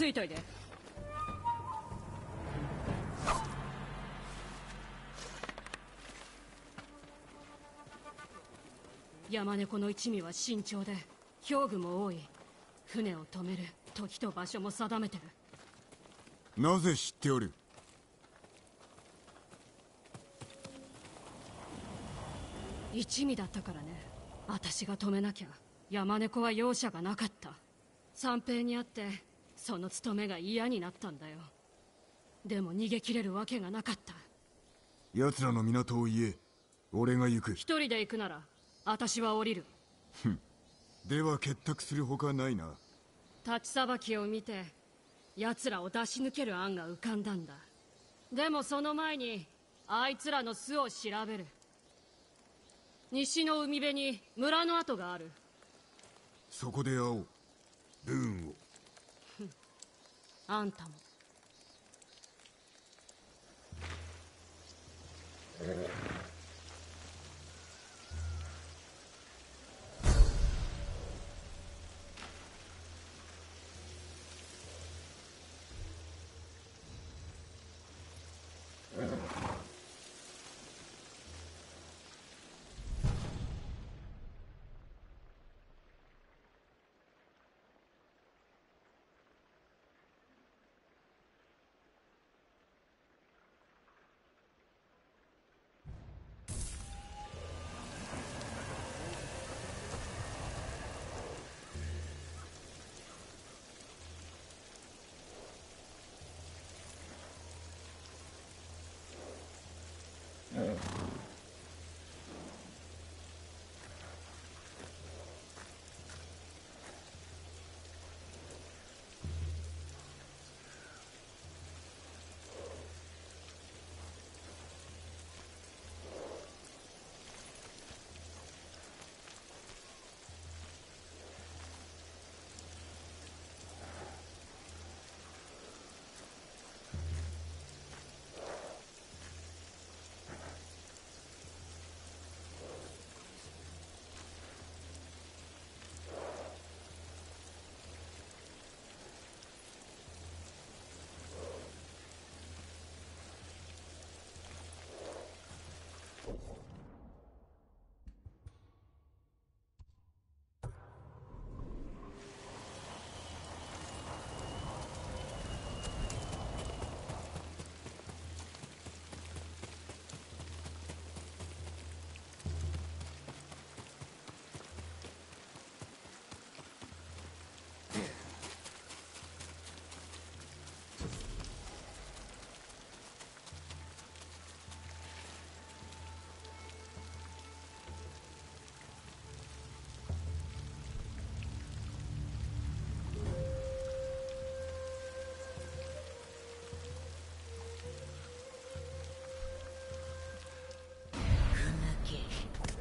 ついといで山猫の一味は慎重で兵具も多い。船を止める時と場所も定めてる。なぜ知っておる？一味だったからね。私が止めなきゃ山猫は容赦がなかった。三平に会ってその務めが嫌になったんだよ。でも逃げ切れるわけがなかった。奴らの港を言え。俺が行く。一人で行くなら私は降りる。では結託するほかないな。立ちさばきを見て奴らを出し抜ける案が浮かんだんだ。でもその前にあいつらの巣を調べる。西の海辺に村の跡がある。そこで会おう。ブーンをあんたも。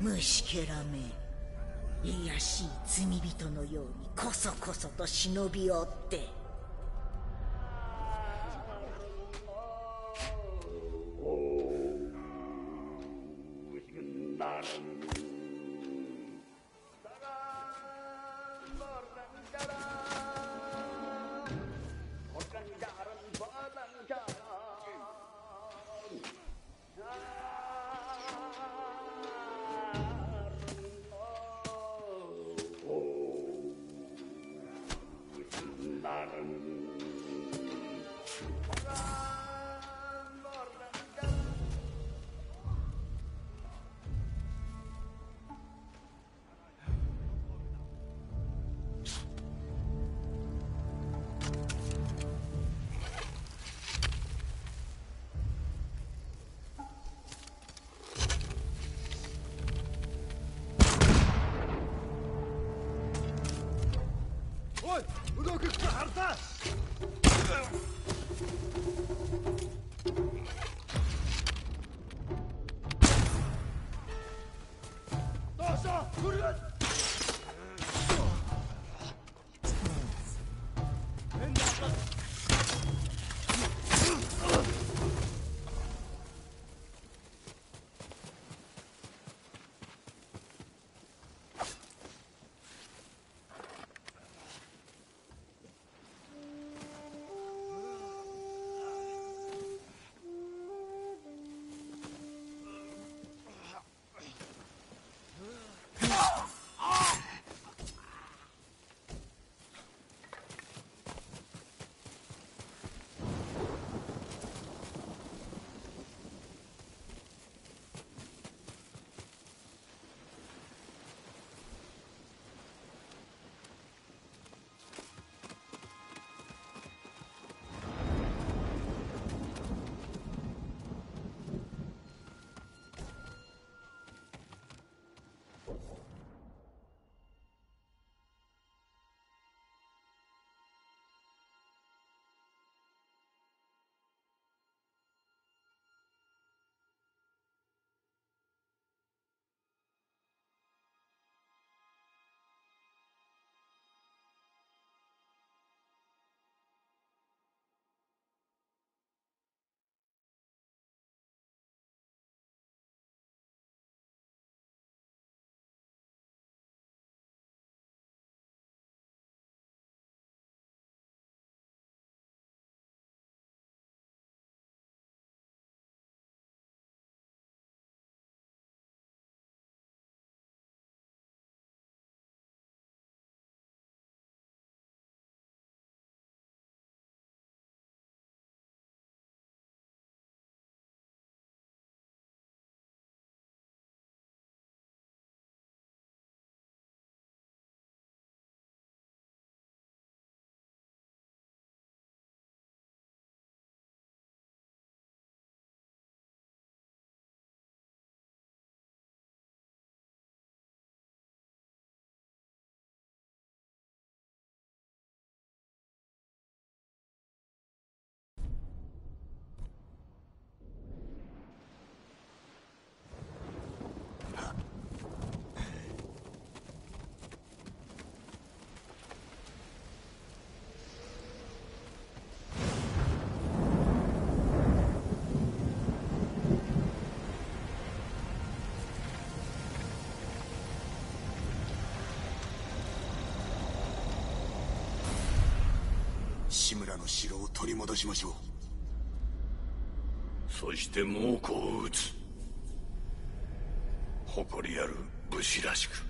虫けらめいやしい罪人のようにこそこそと忍び寄って。志村の城を取り戻しましょう。そして猛攻を撃つ。誇りある武士らしく。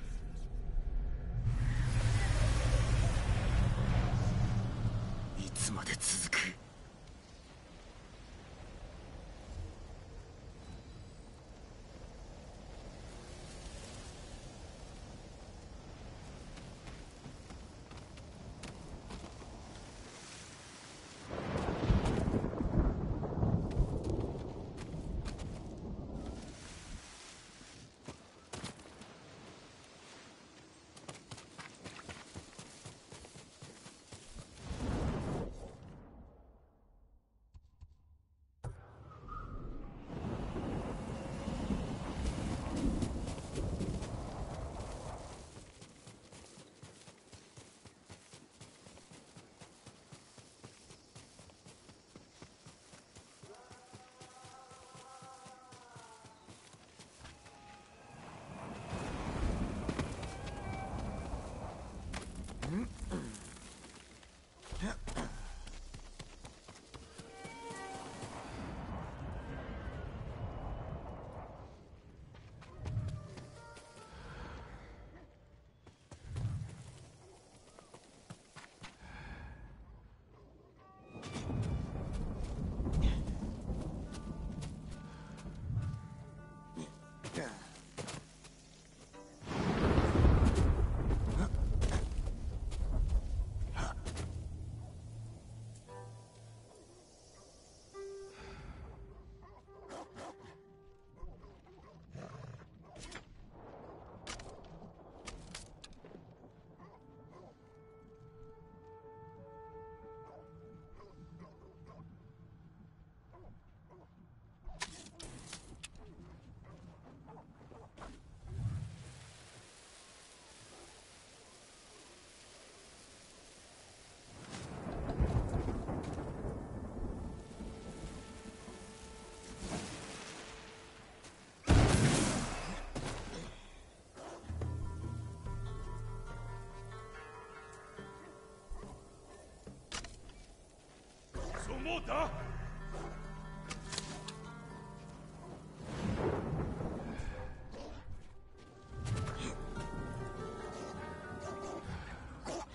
そう思うた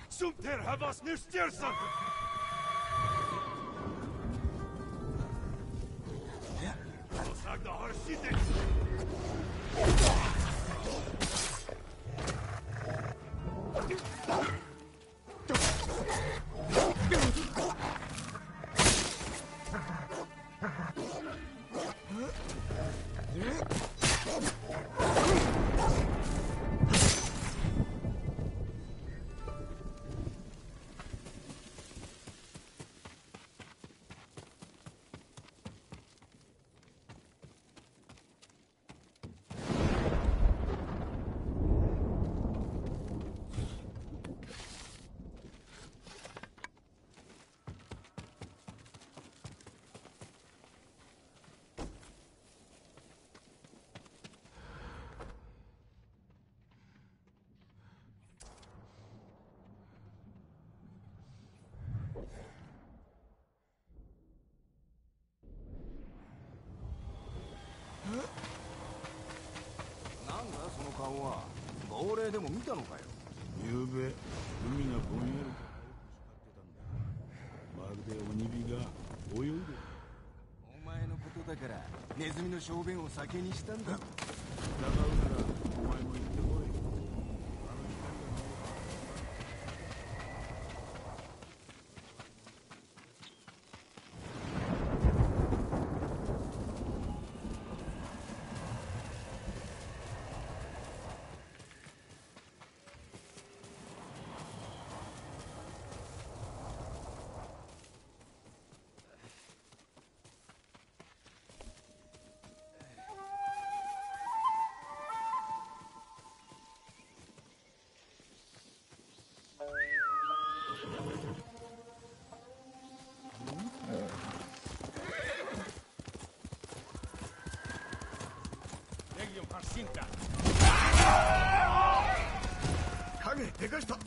Som ter havas nu stjärsan! 亡霊でも見たのかよ。昨べ海がぼんやりと青く光ってたんだ。まるで鬼火が泳いでる。お前のことだからネズミの小便を酒にしたんだ。影でかした。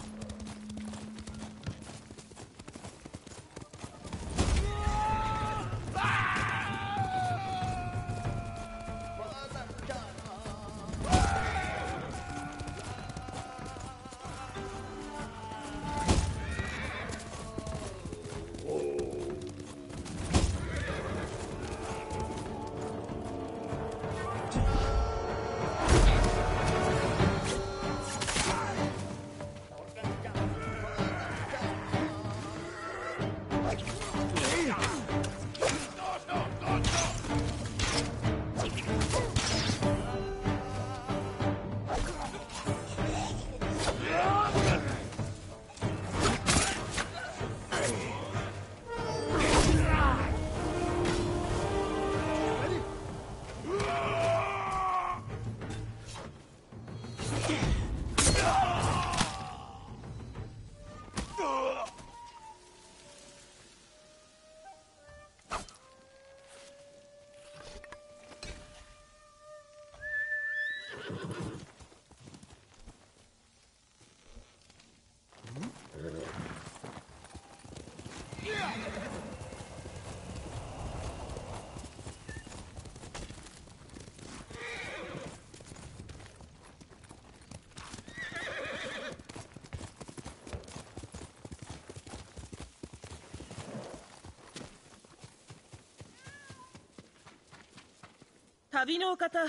旅の方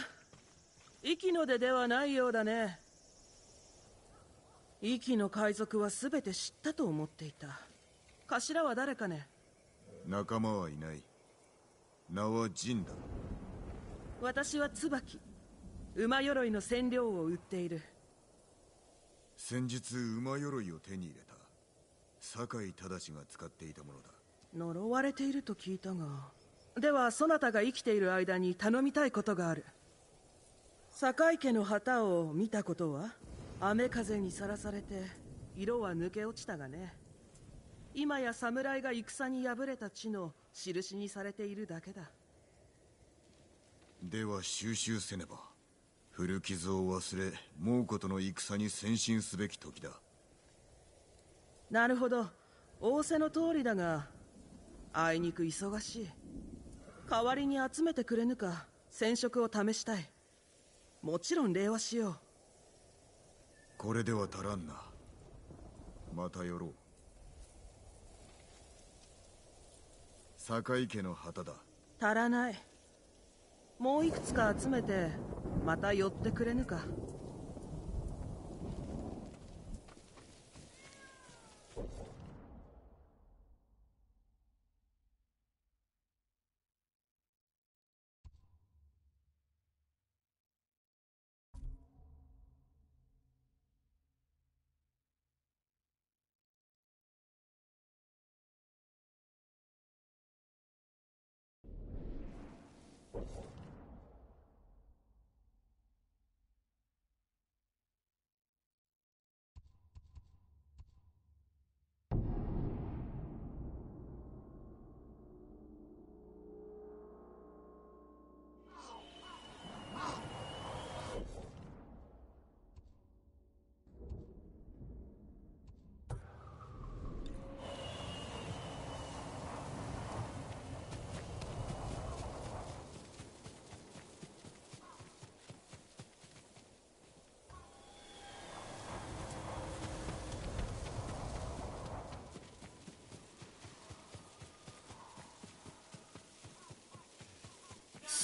息の出ではないようだね。息の海賊は全て知ったと思っていた。頭は誰かね？仲間はいない。名はジンだ。私は椿馬鎧の染料を売っている。先日馬鎧を手に入れた酒井忠が使っていたものだ。呪われていると聞いたがではそなたが生きている間に頼みたいことがある。堺家の旗を見たことは雨風にさらされて色は抜け落ちたがね。今や侍が戦に敗れた地の印にされているだけだ。では収集せねば古傷を忘れ猛虎との戦に先進すべき時だ。なるほど。仰せの通りだがあいにく忙しい代わりに集めてくれぬか染色を試したい。もちろん礼はしよう。これでは足らんな。また寄ろう。堺家の旗だ。足らない。もういくつか集めてまた寄ってくれぬか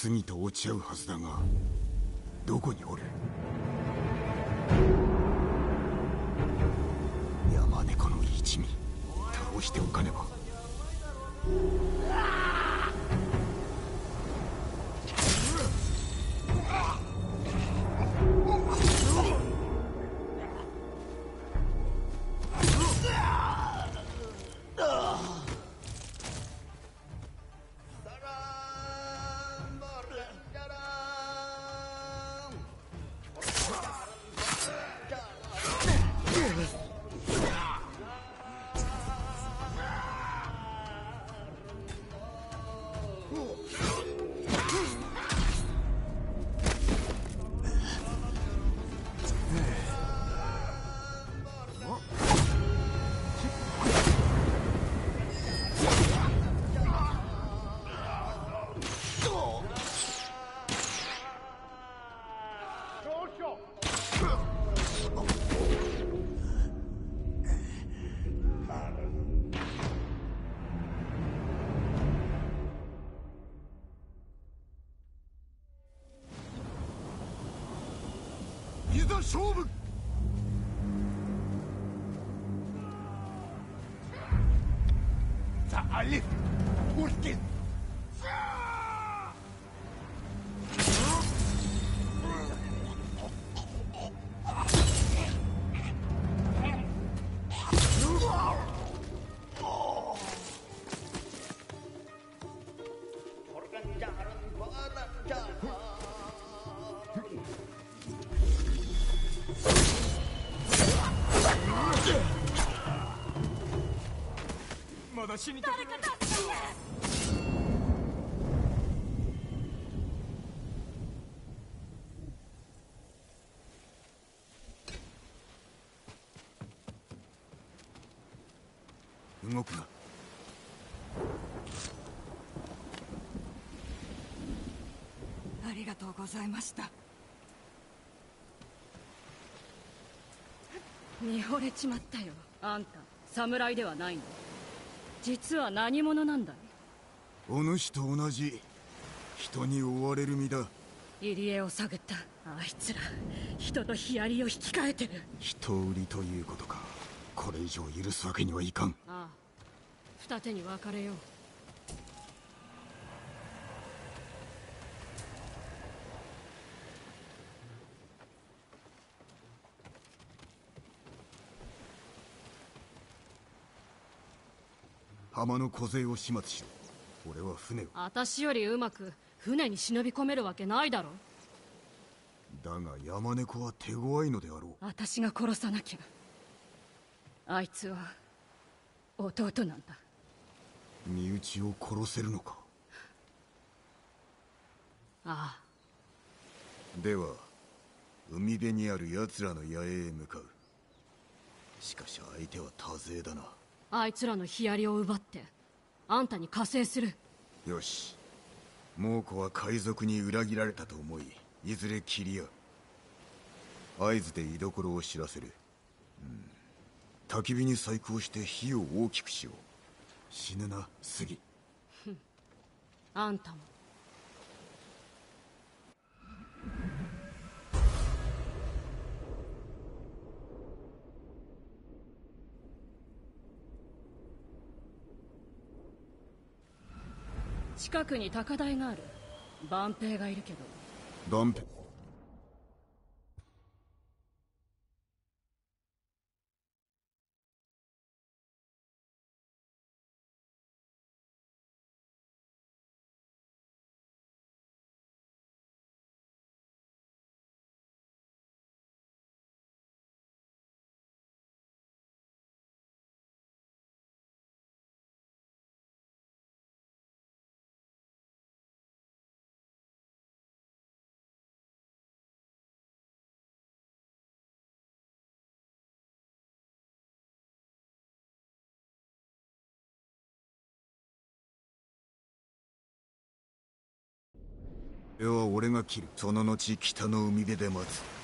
杉と落ち合うはずだがどこにおる？山猫の一味倒しておかねば。勝負まだ死にたくない動くな。ありがとうございました。見惚れちまったよ。あんた侍ではないの？実は何者なんだい？お主と同じ人に追われる身だ。入江を探った。あいつら人とヒアリを引き換えてる。人売りということか。これ以上許すわけにはいかん。ああ。二手に分かれよう浜の小勢を始末しろ。俺は船を。私よりうまく船に忍び込めるわけないだろ。だが山猫は手強いのであろう。私が殺さなきゃ。あいつは弟なんだ。身内を殺せるのか？あ。では海辺にある奴らの野営へ向かう。しかし相手は多勢だなああいつらのヒアリを奪ってあんたに加勢する。よし。猛虎は海賊に裏切られたと思いいずれ切り合う。合図で居所を知らせる、うん、焚き火に細工をして火を大きくしよう。死ぬな杉。あんたも近くに高台がある。万平がいるけど。万平では俺が切る。その後北の海辺で待つ。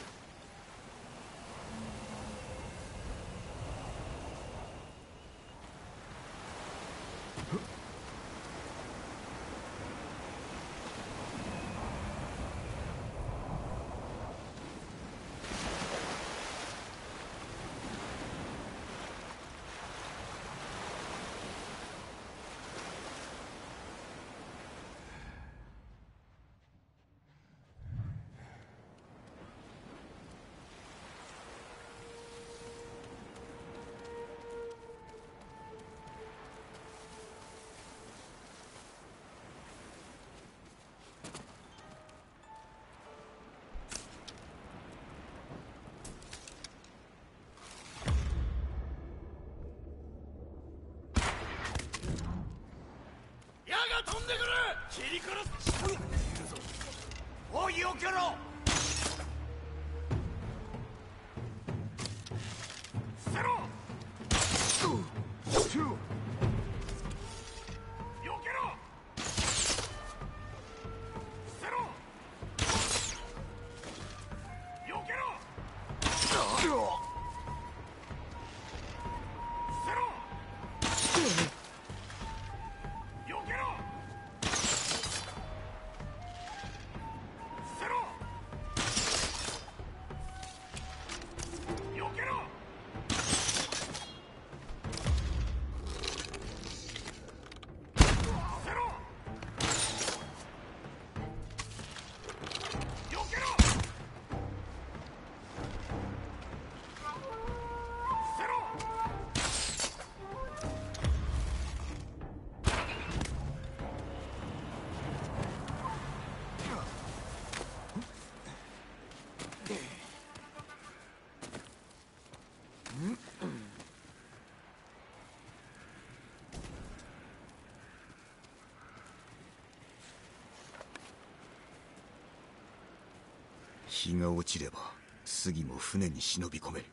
切り殺日が落ちれば杉も船に忍び込める。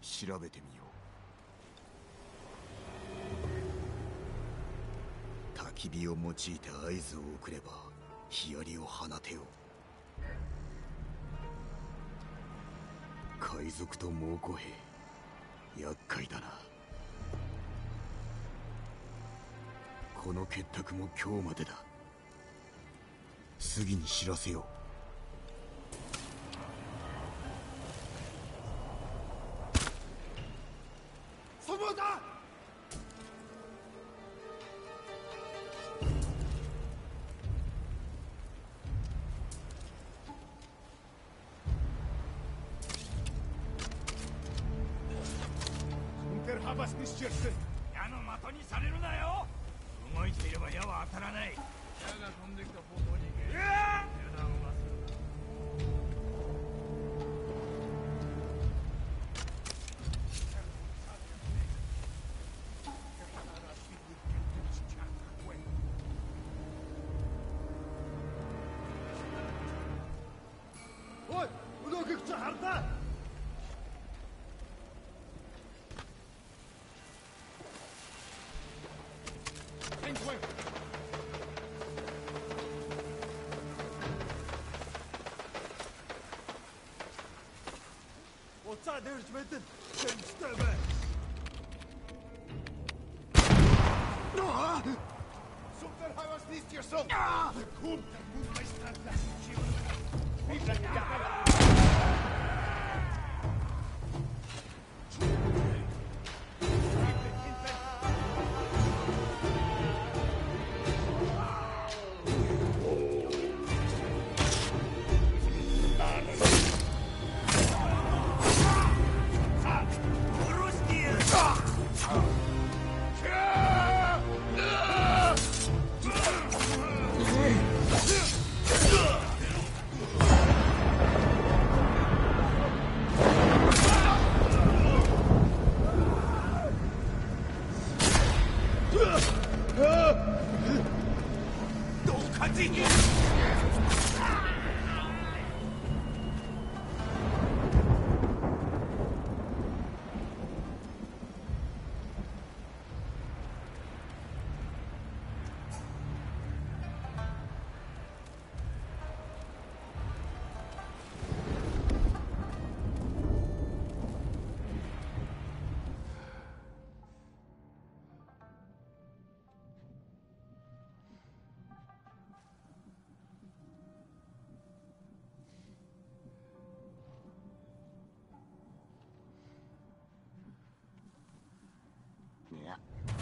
調べてみよう。焚き火を用いて合図を送ればヒアリを放てよう。海賊と猛虎兵。厄介だな。この結託も今日までだ。次に知らせよう transmitted since the west. Something I was least yourself. 对。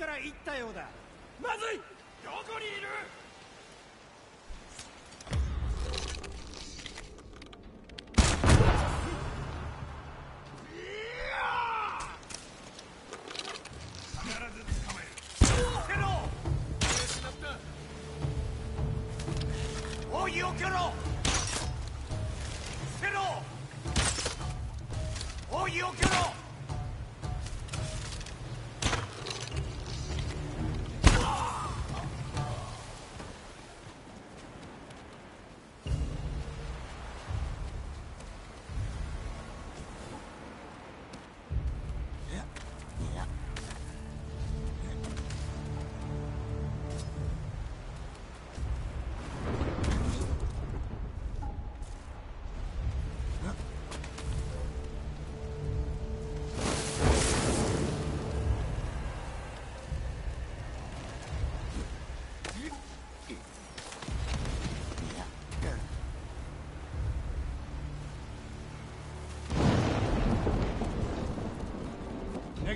から行ったようだ。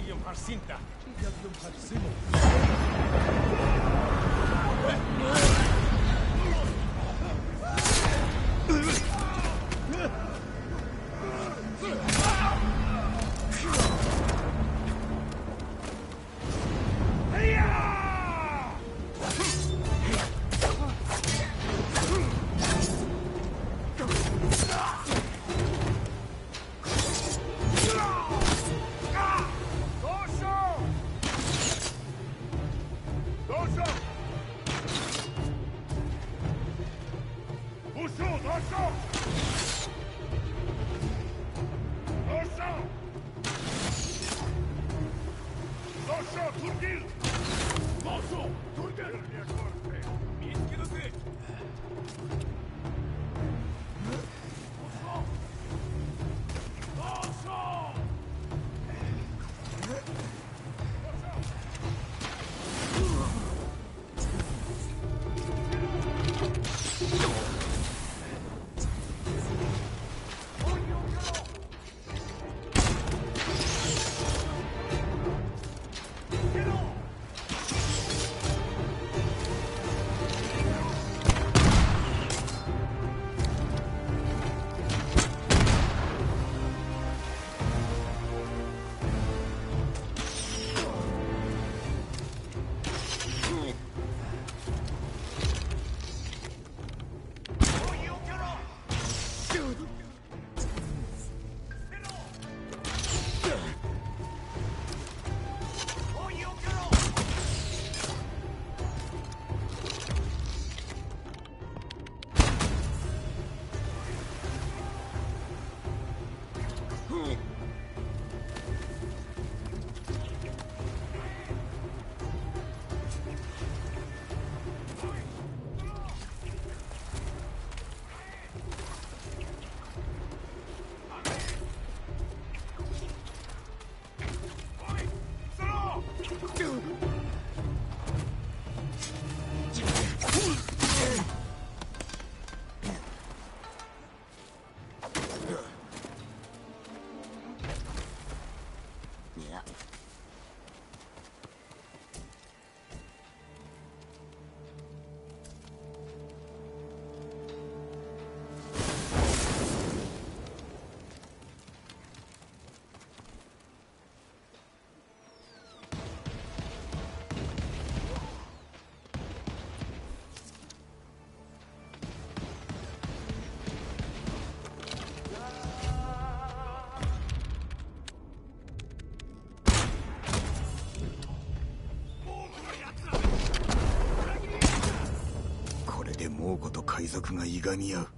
Helium Harsinta. Helium Harsinta. 海賊がいがみ合う。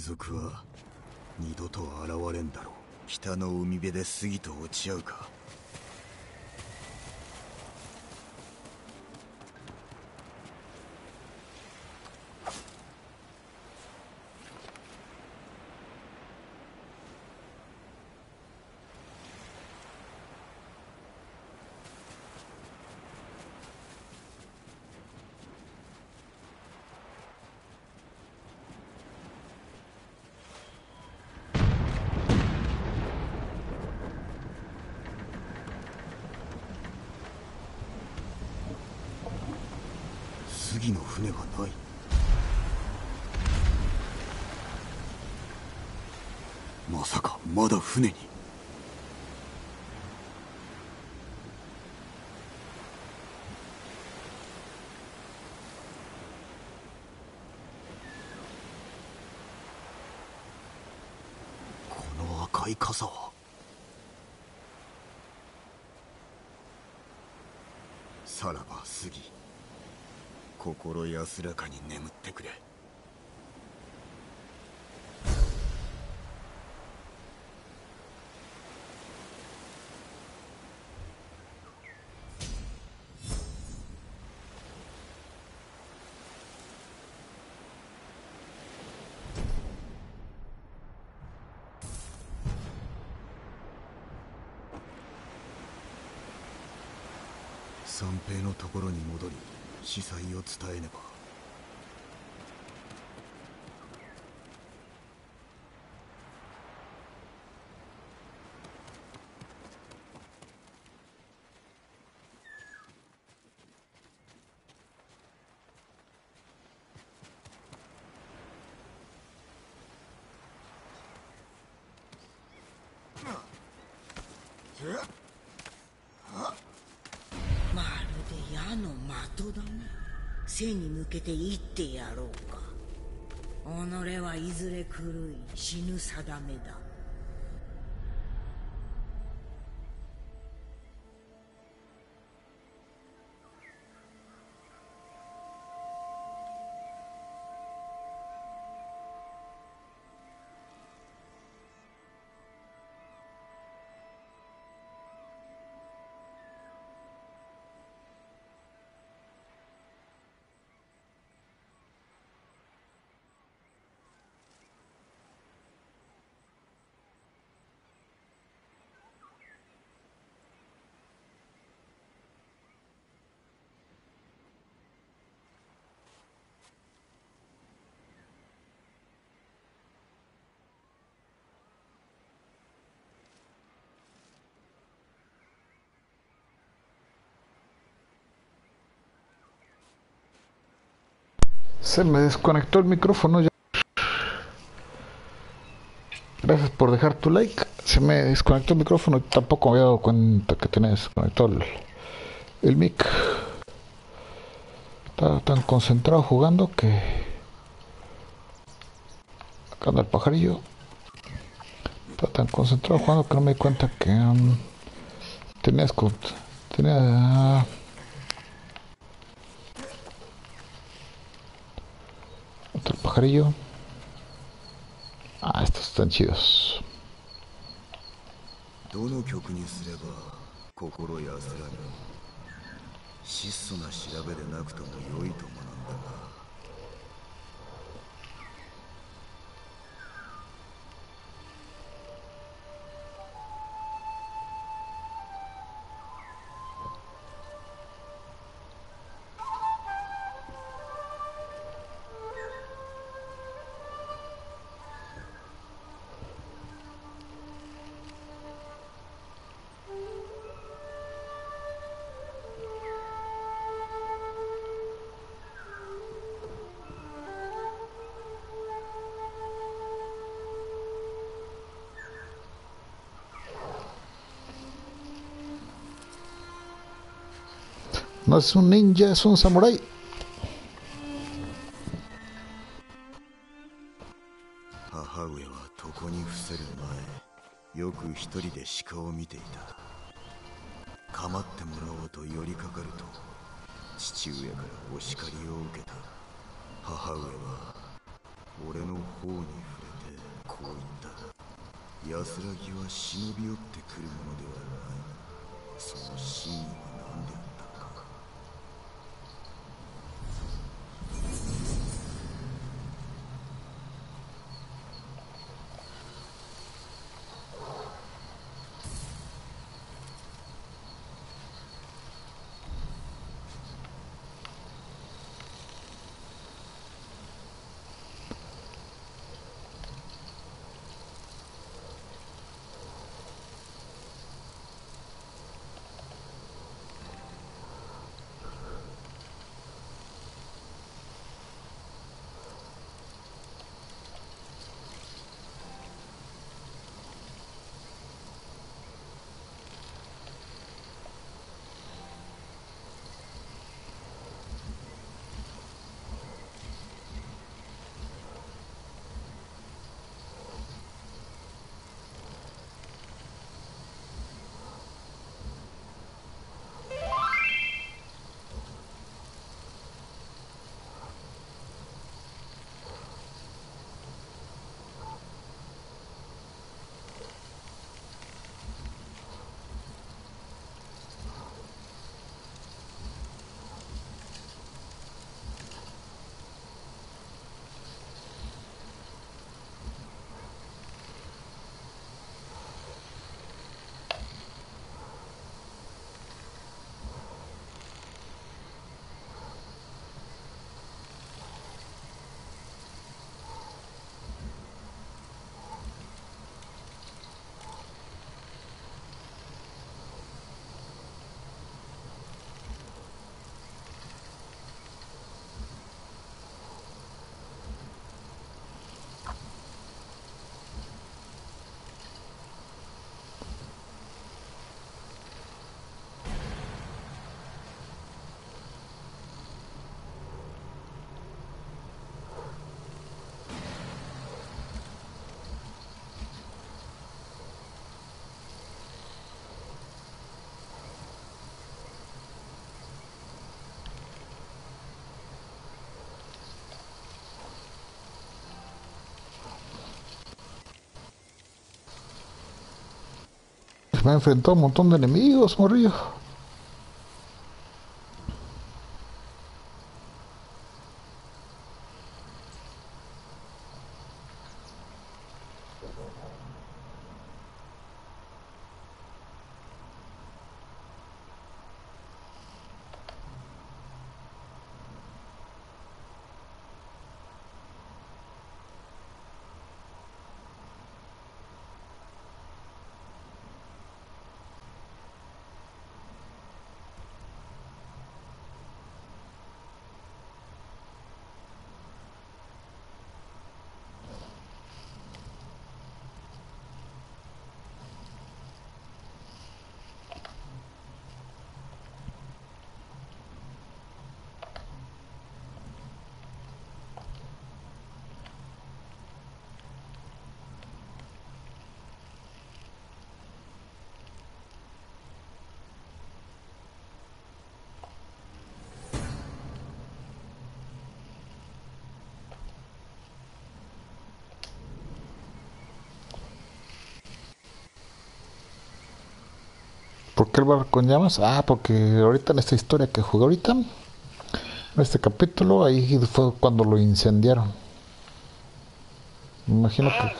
海賊は二度と現れんだろう。北の海辺で杉と落ち合うか杉の船がないまさかまだ船に。この赤い傘は。さらば杉心安らかに眠ってくれ三平のところに戻り司祭を伝えねば。まるで矢の的だね生に向けて行ってやろうか。己はいずれ狂い死ぬ定めだ。Se me desconectó el micrófono ya. Gracias por dejar tu like. Se me desconectó el micrófono y tampoco me había dado cuenta que tenés desconectado el, el mic. Estaba tan concentrado jugando que. Acá anda el pajarillo. Estaba tan concentrado jugando que no me di cuenta que. Um, tenías. Tenía. Uh, pajarillo. Ah, estos están chidos. es un ninja, es un samurái. よく一人で鹿を見ていた構ってもらおうと寄りかかると父上からお叱りを受けた母上は俺の方に触れてこう言った安らぎは忍び寄ってくるものではないその真意 me enfrentado a un montón de enemigos, morrillo. Qué el barco en llamas? Ah, porque ahorita en esta historia que jugué ahorita, en este capítulo, ahí fue cuando lo incendiaron. Me imagino que.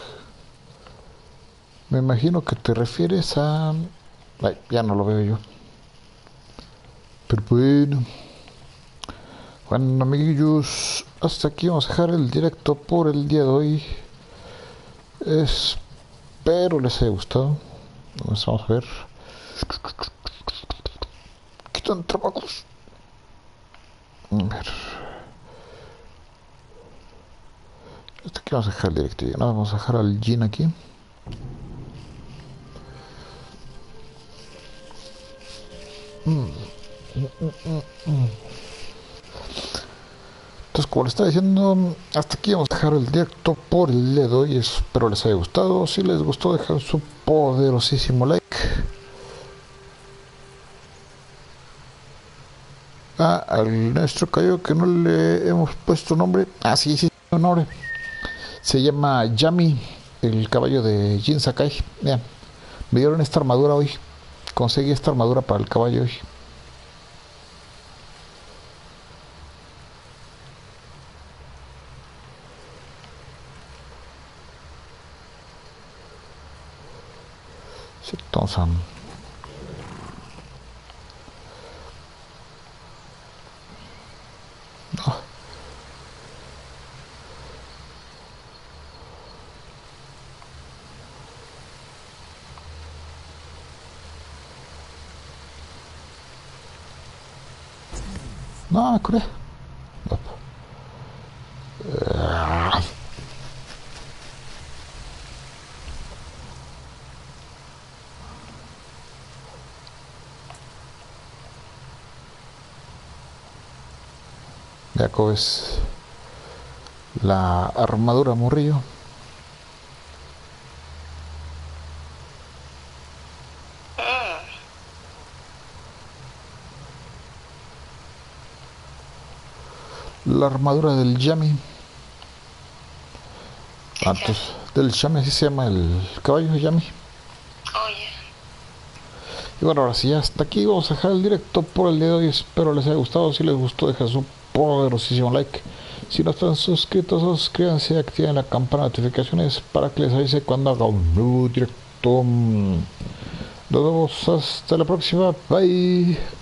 Me imagino que te refieres a. Ay, ya no lo veo yo. Pero bueno. Bueno, amiguillos, hasta aquí vamos a dejar el directo por el día de hoy. Espero les haya gustado. Vamos a ver. Quitan trabajos. A ver. Hasta aquí vamos a dejar el directo. Ya no vamos a dejar al Jin aquí. Entonces, como les estaba diciendo, hasta aquí vamos a dejar el directo por el día de hoy. Espero les haya gustado. Si les gustó, dejar su poderosísimo like. Al nuestro caballo que no le hemos puesto nombre. Ah, sí, sí, nombre. Se llama Yami, el caballo de Jin Sakai. Me dieron esta armadura hoy. Conseguí esta armadura para el caballo hoy. No. Es la armadura morrillo. La armadura del Yami. Antes del Yami, así se llama el caballo Yami. Y bueno, ahora sí, hasta aquí vamos a dejar el directo por el día de hoy. Espero les haya gustado. Si les gustó, dejen su poderosísimo like. Si no están suscritos, suscríbanse y activen la campana de notificaciones para que les avise cuando haga un nuevo directo. Nos vemos hasta la próxima. Bye.